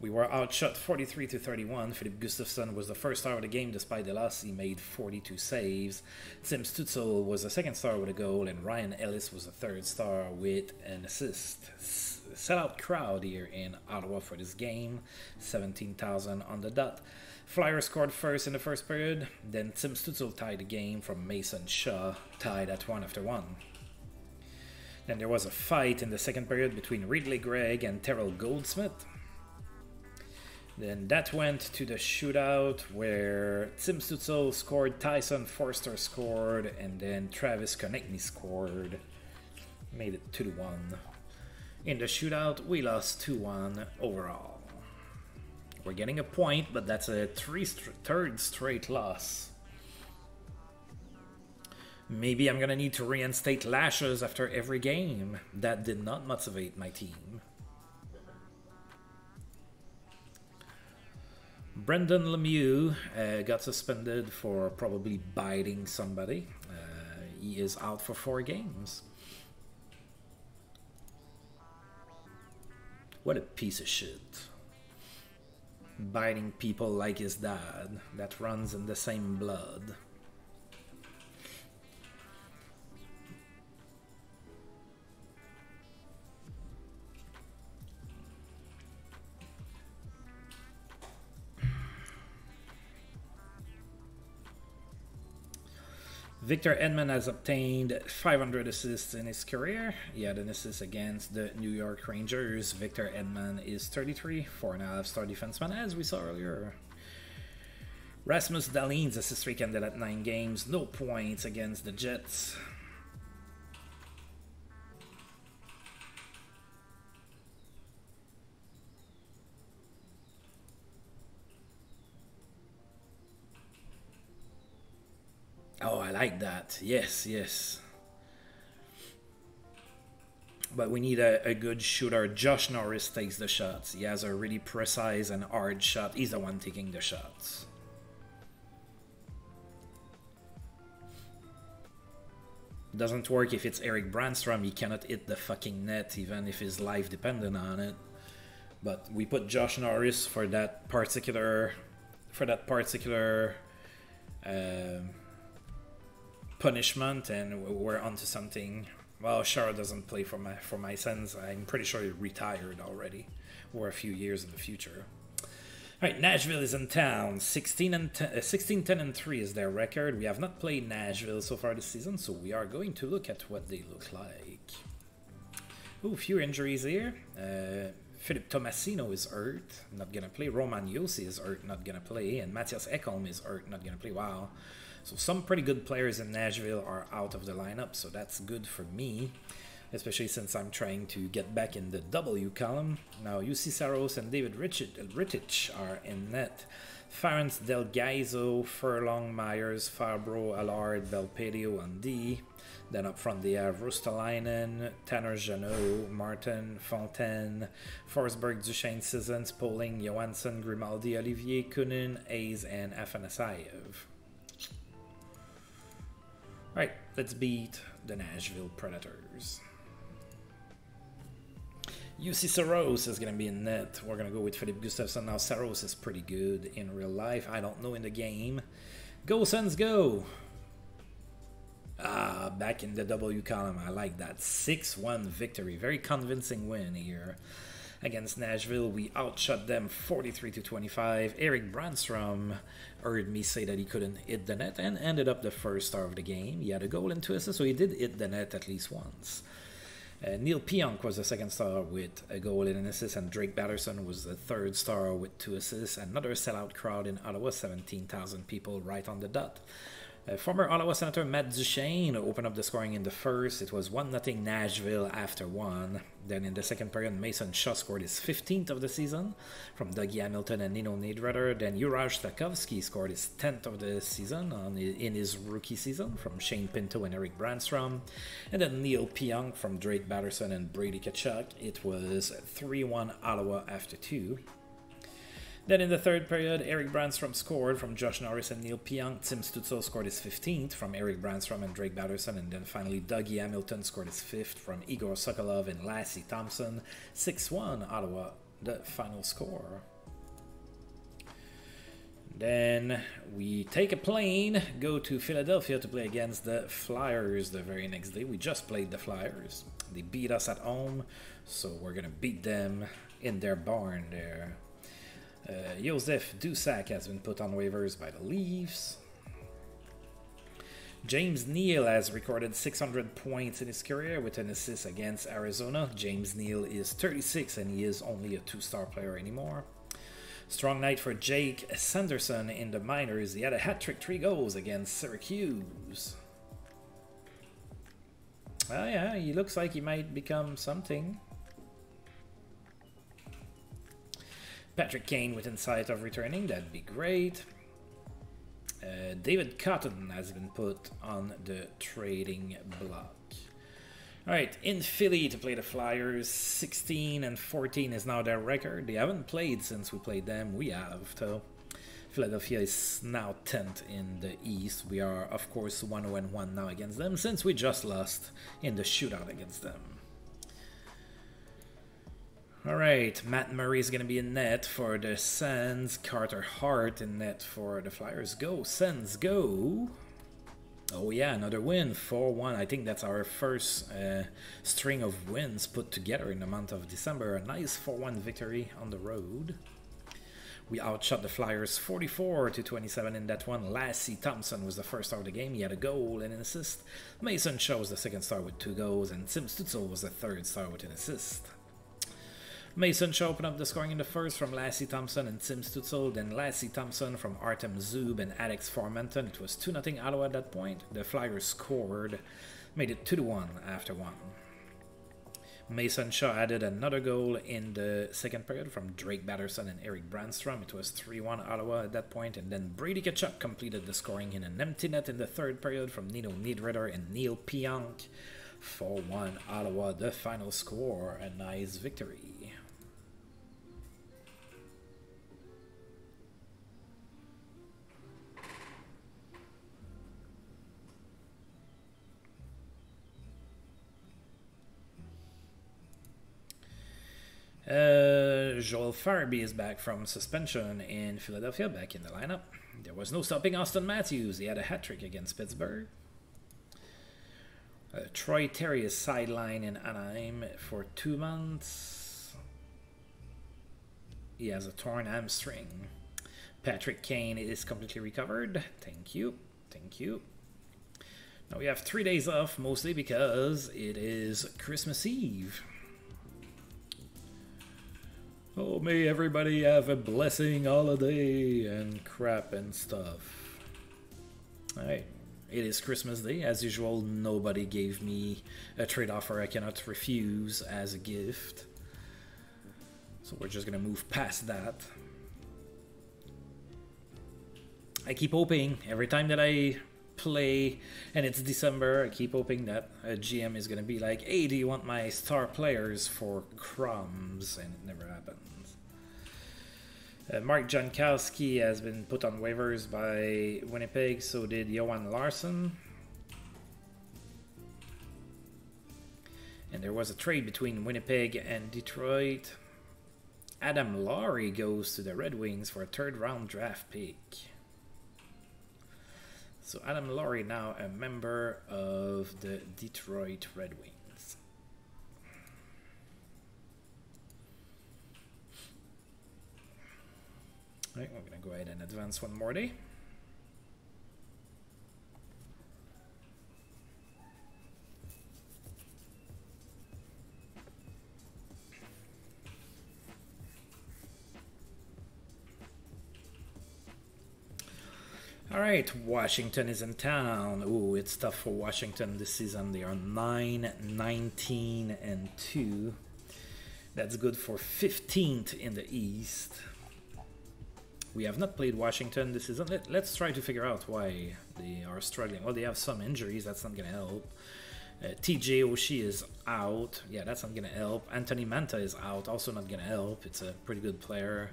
We were outshot 43 to 31. Filip Gustavsson was the first star of the game despite the loss. He made 42 saves. Tim Stützle was the second star with a goal, and Ryan Ellis was the third star with an assist. Sellout crowd here in Ottawa for this game, 17,000 on the dot. Flyers scored first in the first period, then Tim Stützle tied the game from Mason Shaw, tied at one after one. Then there was a fight in the second period between Ridly Greig and Terrell Goldsmith. Then that went to the shootout where Tim Stützle scored, Tyson Foerster scored, and then Travis Konecny scored. Made it 2 1. In the shootout, we lost 2 1 overall. We're getting a point, but that's a three st third straight loss. Maybe I'm gonna need to reinstate lashes after every game. That did not motivate my team. Brendan Lemieux uh, got suspended for probably biting somebody. Uh, he is out for four games. What a piece of shit. Biting people like his dad, that runs in the same blood. Victor Hedman has obtained 500 assists in his career. He had an assist against the New York Rangers. Victor Hedman is 33, four and a half star defenseman, as we saw earlier. Rasmus Dahlin's assist streak ended at nine games, no points against the Jets. Oh, I like that. Yes, yes. but we need a, a good shooter. Josh Norris takes the shots. He has a really precise and hard shot. He's the one taking the shots. Doesn't work if it's Erik Brannstrom. He cannot hit the fucking net, even if his life depended on it. But we put Josh Norris for that particular, for that particular uh, punishment, and we're onto something well, Chara doesn't play for my for my sons. I'm pretty sure he retired already, or a few years in the future. All right, Nashville is in town. 16 and 10, uh, 16 10 and 3 is their record. We have not played Nashville so far this season, so we are going to look at what they look like. Ooh, few injuries here. Uh, Philip Tomasino is hurt, not gonna play. Roman Josi is hurt, not gonna play. And Mattias Ekholm is hurt, not gonna play. Wow. So some pretty good players in Nashville are out of the lineup, so that's good for me, especially since I'm trying to get back in the W column. Now Juuse Saros and David Rittich are in net. Farrance Del Furlong, Myers, Fabbro, Allard, Belpedio and D. Then up front they have Rustalainen, Tanner Jeannot, Martin, Fontaine, Forsberg, Duchene, Sissons, Poling, Johansson, Grimaldi, Olivier, Kunin, Hayes, and Afanasayev. Alright, let's beat the Nashville Predators. Juuse Saros is going to be in net. We're going to go with Filip Gustavsson. Now, Saros is pretty good in real life. I don't know in the game. Go, Suns, go! Ah, back in the W column. I like that. 6 1 victory. Very convincing win here against Nashville. We outshot them 43 to 25. Erik Brannstrom heard me say that he couldn't hit the net and ended up the first star of the game. He had a goal and two assists, so he did hit the net at least once. Uh, Neal Pionk was the second star with a goal and an assist, and Drake Batherson was the third star with two assists. Another sellout crowd in Ottawa, 17,000 people right on the dot. Uh, former Ottawa Senator Matt Duchene opened up the scoring in the first. It was 1 0 Nashville after 1. Then in the second period, Mason Shaw scored his 15th of the season from Dougie Hamilton and Nino Niederreiter. Then Juraj Slafkovsky scored his 10th of the season on, in his rookie season from Shane Pinto and Erik Brannstrom. And then Neal Pionk from Drake Batherson and Brady Tkachuk. It was 3 1 Ottawa after 2. Then in the third period, Erik Brannstrom scored from Josh Norris and Neal Pionk. Tim Stützle scored his 15th from Erik Brannstrom and Drake Batherson. And then finally, Dougie Hamilton scored his fifth from Igor Sokolov and Lassi Thomson. 6 1 Ottawa, the final score. Then we take a plane, go to Philadelphia to play against the Flyers the very next day. We just played the Flyers. They beat us at home, so we're gonna beat them in their barn there. Uh, Joseph Duszak has been put on waivers by the Leafs. James Neal has recorded 600 points in his career with an assist against Arizona. James Neal is 36 and he is only a two star player anymore. Strong night for Jake Sanderson in the minors. He had a hat trick, three goals against Syracuse. Well, yeah, he looks like he might become something. Patrick Kane within sight of returning, that'd be great. Uh, David Cotton has been put on the trading block. All right, in Philly to play the Flyers, 16 and 14 is now their record. They haven't played since we played them. We have, so Philadelphia is now 10th in the East. We are, of course, 1 1 now against them since we just lost in the shootout against them. All right, Matt Murray is going to be in net for the Sens. Carter Hart in net for the Flyers. Go, Sens, go! Oh yeah, another win, 4-1. I think that's our first uh, string of wins put together in the month of December. A nice 4-1 victory on the road. We outshot the Flyers 44 to 27 in that one. Lassi Thomson was the first star of the game. He had a goal and an assist. Mason Shaw was the second star with two goals, and Tim Stützle was the third star with an assist. Mason Shaw opened up the scoring in the first from Lassi Thomson and Tim Stützle, then Lassi Thomson from Artem Zub and Alex Formenton. It was 2 0 Ottawa at that point. The Flyers scored, made it 2 1 after 1. Mason Shaw added another goal in the second period from Drake Batherson and Erik Brannstrom. It was 3 1 Ottawa at that point, and then Brady Tkachuk completed the scoring in an empty net in the third period from Nino Niederreiter and Neal Pionk. 4 1 Ottawa, the final score. A nice victory. Uh, Joel Farabee is back from suspension in Philadelphia, back in the lineup. There was no stopping Auston Matthews. He had a hat trick against Pittsburgh. Uh, Troy Terry is sidelined in Anaheim for two months. He has a torn hamstring. Patrick Kane is completely recovered. Thank you. Thank you. Now we have three days off, mostly because it is Christmas Eve. Oh, may everybody have a blessing holiday and crap and stuff. Alright, it is Christmas Day. As usual, nobody gave me a trade offer I cannot refuse as a gift. So we're just gonna move past that. I keep hoping every time that I play and it's December, I keep hoping that a GM is gonna be like, hey, do you want my star players for crumbs? And it never happens. Uh, Mark Jankowski has been put on waivers by Winnipeg, so did Johan Larsson. And there was a trade between Winnipeg and Detroit. Adam Lowry goes to the Red Wings for a third round draft pick. So Adam Lowry now a member of the Detroit Red Wings. Right, we're going to go ahead and advance one more day. All right, Washington is in town. Ooh, it's tough for Washington this season. They are 9, 19, and 2. That's good for 15th in the East. We have not played Washington this season. Let, us try to figure out why they are struggling. Well, they have some injuries. That's not going to help. Uh, TJ Oshie is out. Yeah, that's not going to help. Anthony Mantha is out. Also not going to help. It's a pretty good player.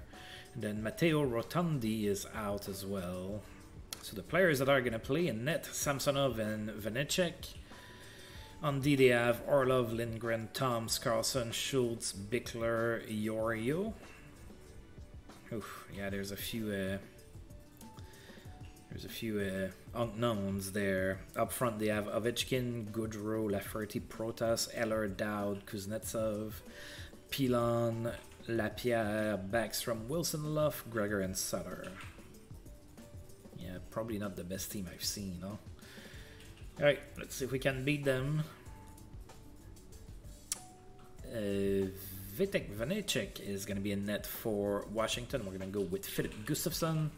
And then Matteo Rotondi is out as well. So the players that are going to play in net, Samsonov and Vanecek. On D, they have Orlov, Lindgren, Toms, Carlson, Schultz, Bickler, Yorio. Oof, yeah, there's a few uh, there's a few uh, unknowns there. Up front, they have Ovechkin, Goodrow, Lafferty, Protas, Eller, Dowd, Kuznetsov, Pilon, Lapierre, Backstrom, Wilson, Luff, Gregor, and Sutter. Yeah, probably not the best team I've seen, no? Alright, let's see if we can beat them. Uh, Vitek Vanecek is going to be in net for Washington. We're going to go with Filip Gustavsson.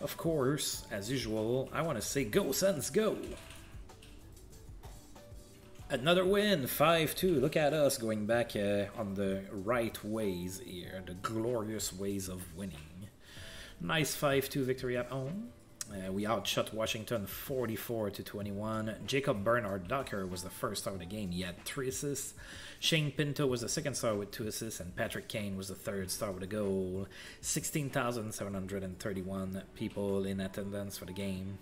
Of course, as usual, I want to say go, Sens, go! Another win, 5-2. Look at us going back uh, on the right ways here, the glorious ways of winning. Nice 5-2 victory at home. Uh, we outshot Washington 44 to 21. Jacob Bernard Docker was the first star of the game. He had three assists. Shane Pinto was the second star with two assists, and Patrick Kane was the third star with a goal. 16,731 people in attendance for the game.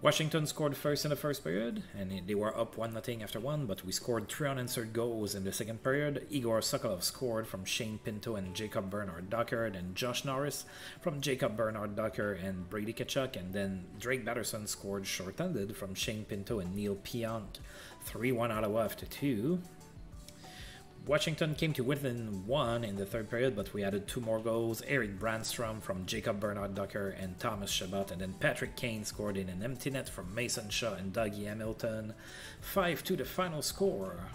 Washington scored first in the first period, and they were up 1 0 after 1, but we scored three unanswered goals in the second period. Igor Sokolov scored from Shane Pinto and Jacob Bernard Docker, then Josh Norris from Jacob Bernard Docker and Brady Tkachuk, and then Drake Batherson scored short-handed from Shane Pinto and Neal Pionk. 3 1 Ottawa after 2. Washington came to within one in the third period, but we added two more goals. Erik Brannstrom from Jacob Bernard Docker and Thomas Chabot, and then Patrick Kane scored in an empty net from Mason Shaw and Dougie Hamilton. 5 to the final score.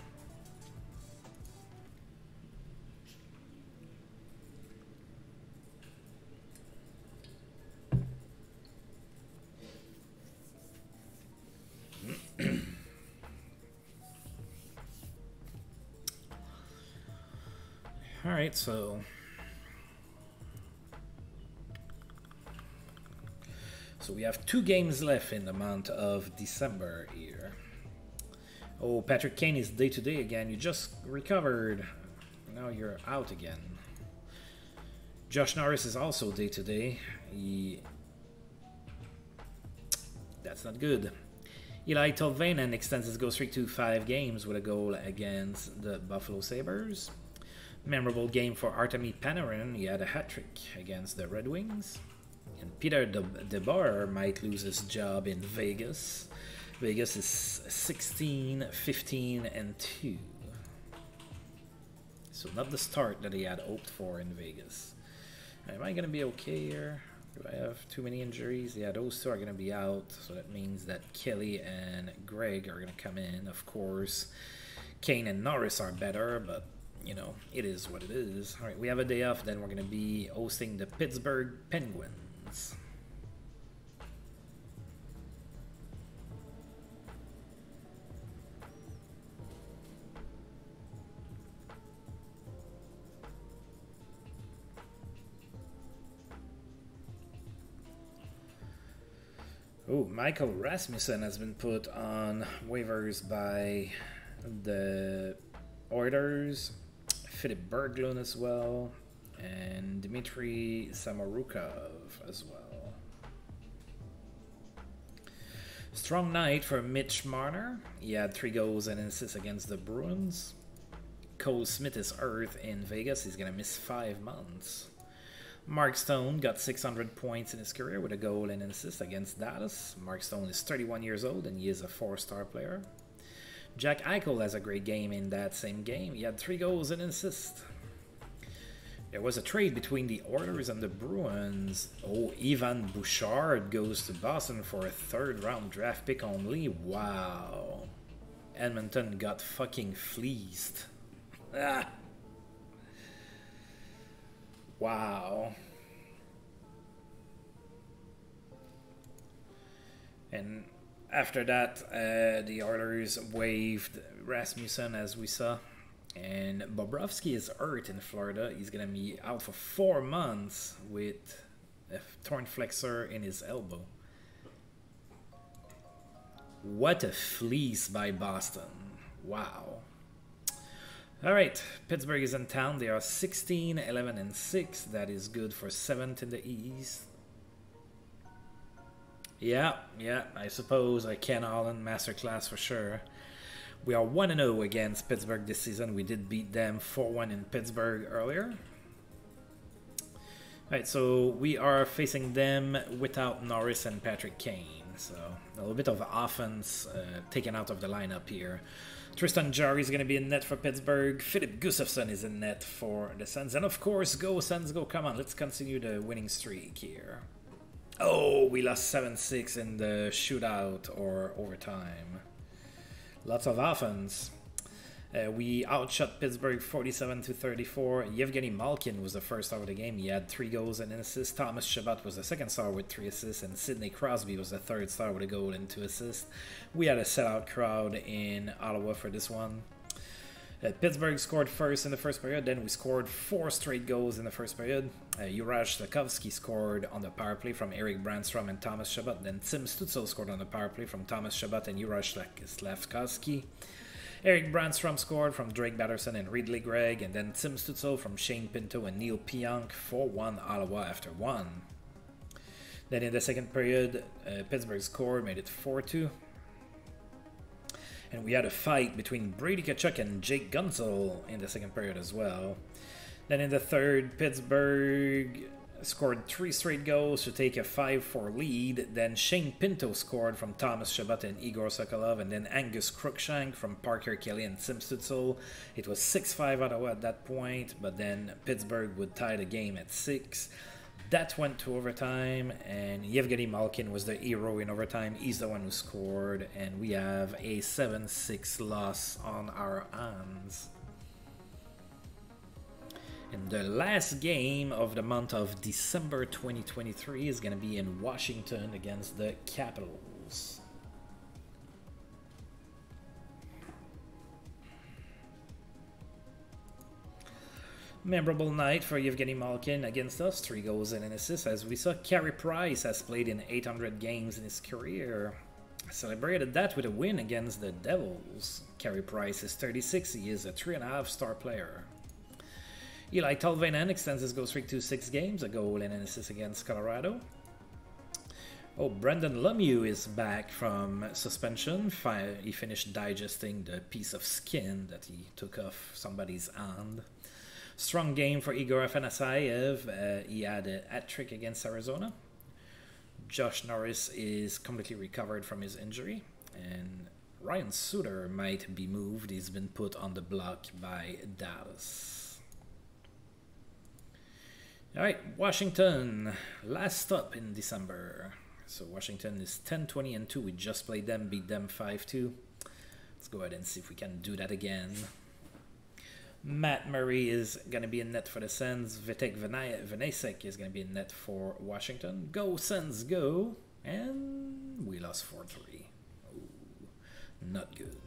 All right, so so we have two games left in the month of December here. Oh, Patrick Kane is day to day again. You just recovered. Now you're out again. Josh Norris is also day to day. He... That's not good. Eli Tolvanen extends his go streak to five games with a goal against the Buffalo Sabres. Memorable game for Artemi Panarin. He had a hat trick against the Red Wings. And Peter DeBoer might lose his job in Vegas. Vegas is 16, 15, and 2. So not the start that he had hoped for in Vegas. Am I going to be okay here? Do I have too many injuries? Yeah, those two are going to be out. So that means that Kelly and Greg are going to come in. Of course, Kane and Norris are better, but you know, it is what it is. All right, we have a day off. Then we're going to be hosting the Pittsburgh Penguins. Oh, Michael Rasmussen has been put on waivers by the Oilers. Philip Berglund as well. And Dmitry Samorukov as well. Strong night for Mitch Marner. He had three goals and assists against the Bruins. Cole Smith is Earth in Vegas. He's going to miss five months. Mark Stone got 600 points in his career with a goal and an assist against Dallas. Mark Stone is 31 years old and he is a four star player. Jack Eichel has a great game in that same game. He had three goals and an assist. There was a trade between the Oilers and the Bruins. Oh, Evan Bouchard goes to Boston for a third round draft pick only. Wow. Edmonton got fucking fleeced. Ah. Wow. And after that, uh, the Oilers waived Rasmussen, as we saw. And Bobrovsky is hurt in Florida. He's going to be out for four months with a torn flexor in his elbow. What a fleece by Boston. Wow. All right, Pittsburgh is in town. They are 16, 11, and 6. That is good for 7th in the East. Yeah, yeah, I suppose I Ken Holland masterclass for sure. We are 1 0 against Pittsburgh this season. We did beat them 4 1 in Pittsburgh earlier. All right, so we are facing them without Norris and Patrick Kane. So a little bit of offense uh, taken out of the lineup here. Tristan Jarry is going to be in net for Pittsburgh. Filip Gustavsson is in net for the Sens. And of course, go Sens, go. Come on, let's continue the winning streak here. Oh, we lost 7 6 in the shootout or overtime. Lots of offense. Uh, we outshot Pittsburgh 47 to 34. Yevgeny Malkin was the first star of the game. He had three goals and an assist. Thomas Chabot was the second star with three assists, and Sidney Crosby was the third star with a goal and two assists. We had a sellout crowd in Ottawa for this one. Uh, Pittsburgh scored first in the first period, then we scored four straight goals in the first period. Uh, Juraj scored on the power play from Erik Brannstrom and Thomas Chabot. Then Tim Stützle scored on the power play from Thomas Chabot and Juraj Slafkovsky. Erik Brannstrom scored from Drake Batherson and Ridly Greig, and then Tim Stützle from Shane Pinto and Neal Pionk 4 1 Ottawa after 1. Then in the second period, uh, Pittsburgh scored, made it 4 2. And we had a fight between Brady Tkachuk and Jake Guentzel in the second period as well. Then in the third, Pittsburgh scored three straight goals to take a 5 4 lead. Then Shane Pinto scored from Thomas Chabot and Igor Sokolov, and then Angus Crookshank from Parker Kelly and Tim Stützle. It was 6 5 Ottawa at that point, but then Pittsburgh would tie the game at 6. That went to overtime, and Yevgeny Malkin was the hero in overtime. He's the one who scored, and we have a 7 6 loss on our hands. And the last game of the month of December 2023 is going to be in Washington against the Capitals. Memorable night for Yevgeny Malkin against us, three goals and an assist. As we saw, Carey Price has played in 800 games in his career. celebrated that with a win against the Devils. Carey Price is 36, he is a 3.5 star player. Eli Tolvanen extends his goal streak to six games, a goal and an assist against Colorado. Oh, Brendan Lemieux is back from suspension. He finished digesting the piece of skin that he took off somebody's hand. Strong game for Igor Afanasyev. Uh, he had a hat trick against Arizona. Josh Norris is completely recovered from his injury, and Ryan Suter might be moved. He's been put on the block by Dallas. All right, Washington, last stop in December. So Washington is 10 20 and 2. We just played them, beat them 5 2. Let's go ahead and see if we can do that again. Matt Murray is going to be in net for the Sens. Vitek Vanecek is going to be in net for Washington. Go Sens, go! And we lost 4 3. Not good.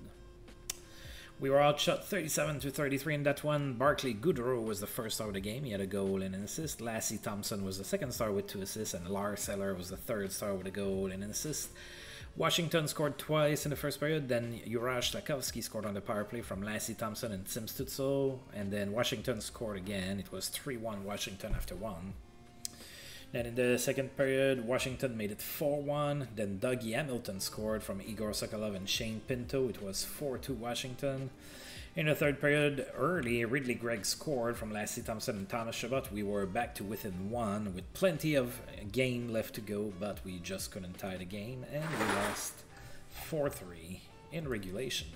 We were outshot 37 to 33 in that one. Barclay Goodrow was the first star of the game. He had a goal and an assist. Lassi Thomson was the second star with two assists, and Lars Eller was the third star with a goal and an assist. Washington scored twice in the first period. Then Juraj Slafkovsky scored on the power play from Lassi Thomson and Tim Stützle. And then Washington scored again. It was 3 1 Washington after one. Then in the second period, Washington made it 4 1. Then Dougie Hamilton scored from Igor Sokolov and Shane Pinto. It was 4 2 Washington. In the third period, early, Ridly Greig scored from Lassi Thomson and Thomas Chabot. We were back to within one with plenty of game left to go, but we just couldn't tie the game, and we lost 4 3 in regulation.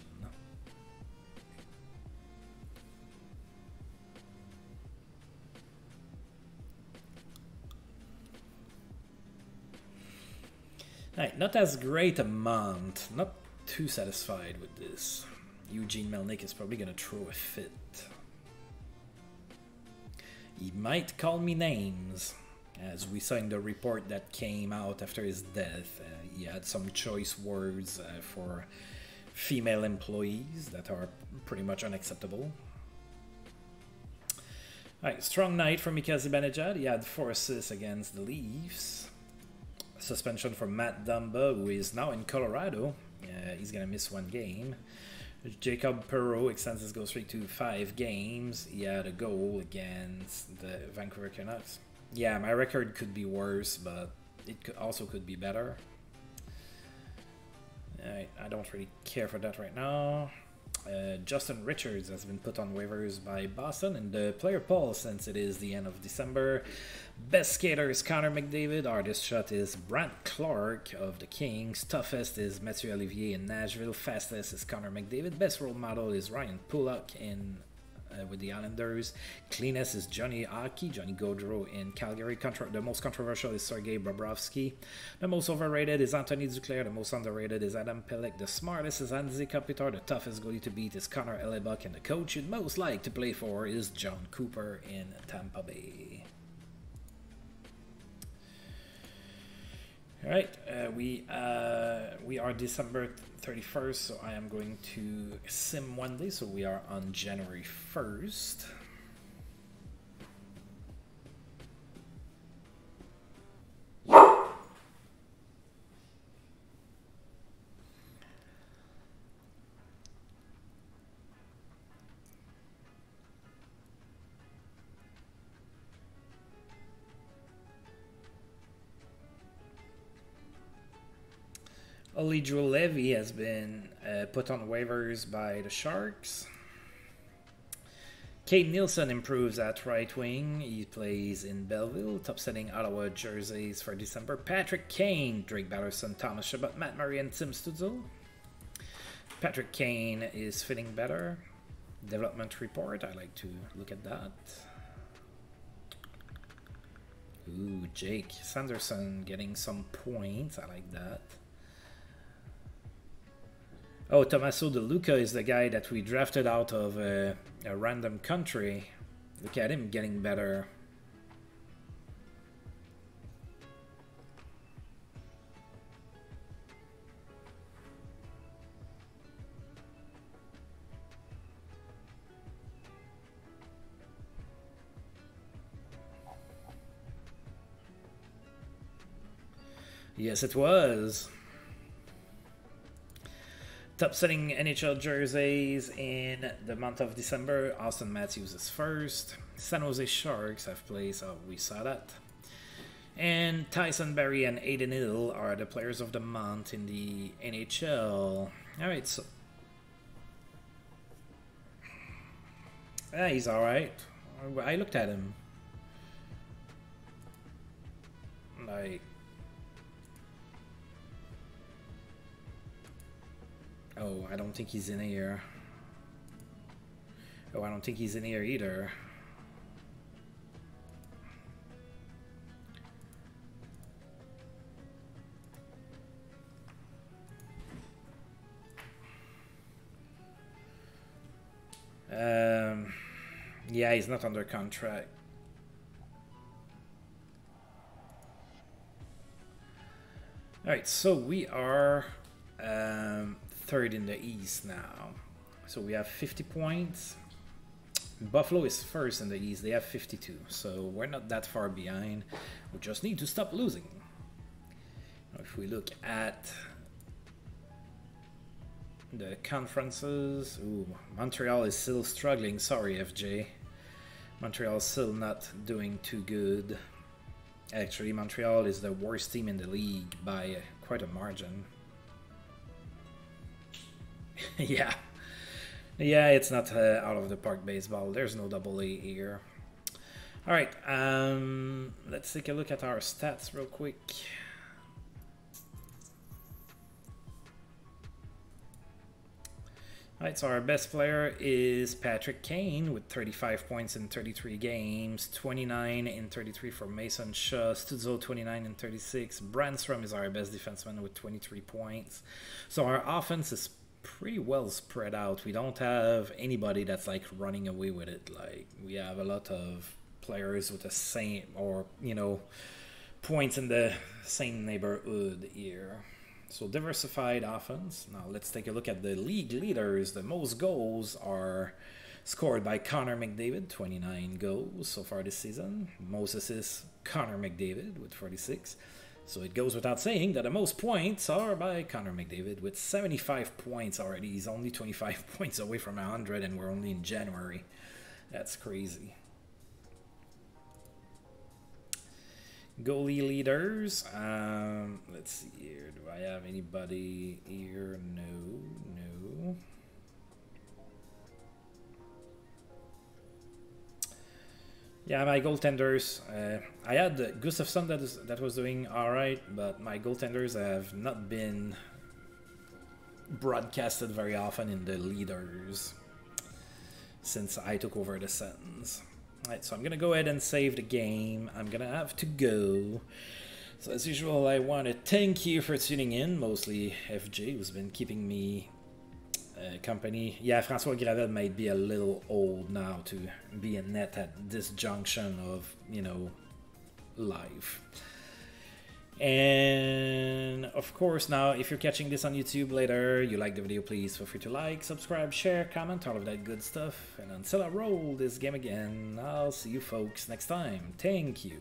Not as great a month. Not too satisfied with this. Eugene Melnyk is probably going to throw a fit. He might call me names, as we saw in the report that came out after his death. Uh, he had some choice words uh, for female employees that are pretty much unacceptable. Right, strong night for Mika Zibanejad. He had four assists against the Leafs suspension for Matt Dumba, who is now in Colorado. Uh, he's going to miss one game. Jacob Perreault extends his goal streak to five games. He had a goal against the Vancouver Canucks. Yeah, my record could be worse, but it could also could be better. I, I don't really care for that right now. Uh, Justin Richards has been put on waivers by Boston in the player poll since it is the end of December. Best skater is Connor McDavid. Hardest shot is Brandt Clarke of the Kings. Toughest is Mathieu Olivier in Nashville. Fastest is Connor McDavid. Best role model is Ryan Pulock in uh, with the Islanders. Cleanest is Johnny Hockey, Johnny Gaudreau in Calgary. Contra- the most controversial is Sergei Bobrovsky. The most overrated is Anthony Duclair. The most underrated is Adam Pelech. The smartest is Anze Kopitar. The toughest goalie to beat is Connor Hellebuyck. And the coach you'd most like to play for is Jon Cooper in Tampa Bay. All right, uh, we uh, we are December 31st, so I am going to sim one day. So we are on January 1st. Olli Juolevi has been uh, put on waivers by the Sharks. Kate Nielsen improves at right wing. He plays in Belleville, top setting Ottawa jerseys for December. Patrick Kane, Drake Batherson, Thomas Chabot, Matt Murray, and Tim Stützle. Patrick Kane is fitting better. Development report, I like to look at that. Ooh, Jake Sanderson getting some points. I like that. Oh, Tommaso De Luca is the guy that we drafted out of a, a random country. Look at him getting better. Yes, it was. Top selling NHL jerseys in the month of December. Auston Matthews is first. San Jose Sharks have placed, oh, we saw that. And Tyson Barrie and Adin Hill are the players of the month in the NHL. Alright, so. Yeah, he's alright. I looked at him. Like. Oh, I don't think he's in here. Oh, I don't think he's in here either. Um, yeah, he's not under contract. All right, so we are um, third in the East now. So we have 50 points. Buffalo is first in the East. They have 52. So we're not that far behind. We just need to stop losing. If we look at the conferences, ooh, Montreal is still struggling. Sorry, FJ. Montreal is still not doing too good. Actually, Montreal is the worst team in the league by quite a margin. yeah. Yeah, it's not uh, out of the park baseball. There's no double A here. All right, um, let's take a look at our stats real quick. All right, so our best player is Patrick Kane with 35 points in 33 games, 29 in 33 for Mason Shaw, Studzo 29 in 36. Brannstrom is our best defenseman with 23 points. So our offense is pretty well spread out. We don't have anybody that's like running away with it. Like we have a lot of players with the same or you know points in the same neighborhood here. So diversified offense. Now let's take a look at the league leaders. The most goals are scored by Connor McDavid, 29 goals so far this season. Most assists, Connor McDavid with 46. So it goes without saying that the most points are by Connor McDavid with 75 points already. He's only 25 points away from 100 and we're only in January. That's crazy. Goalie leaders. Um, let's see here. Do I have anybody here? No, no. Yeah, my goaltenders. Uh, I had Gustavsson that, is, that was doing alright, but my goaltenders have not been broadcasted very often in the leaders since I took over the sentence. Alright, so I'm gonna go ahead and save the game. I'm gonna have to go. So as usual, I want to thank you for tuning in, mostly FJ, who's been keeping me uh, company. Yeah, Francois Gravel might be a little old now to be in net at this junction of, you know, life. And of course, now if you're catching this on YouTube later, you like the video, please feel free to like, subscribe, share, comment, all of that good stuff. And until I roll this game again, I'll see you folks next time. Thank you.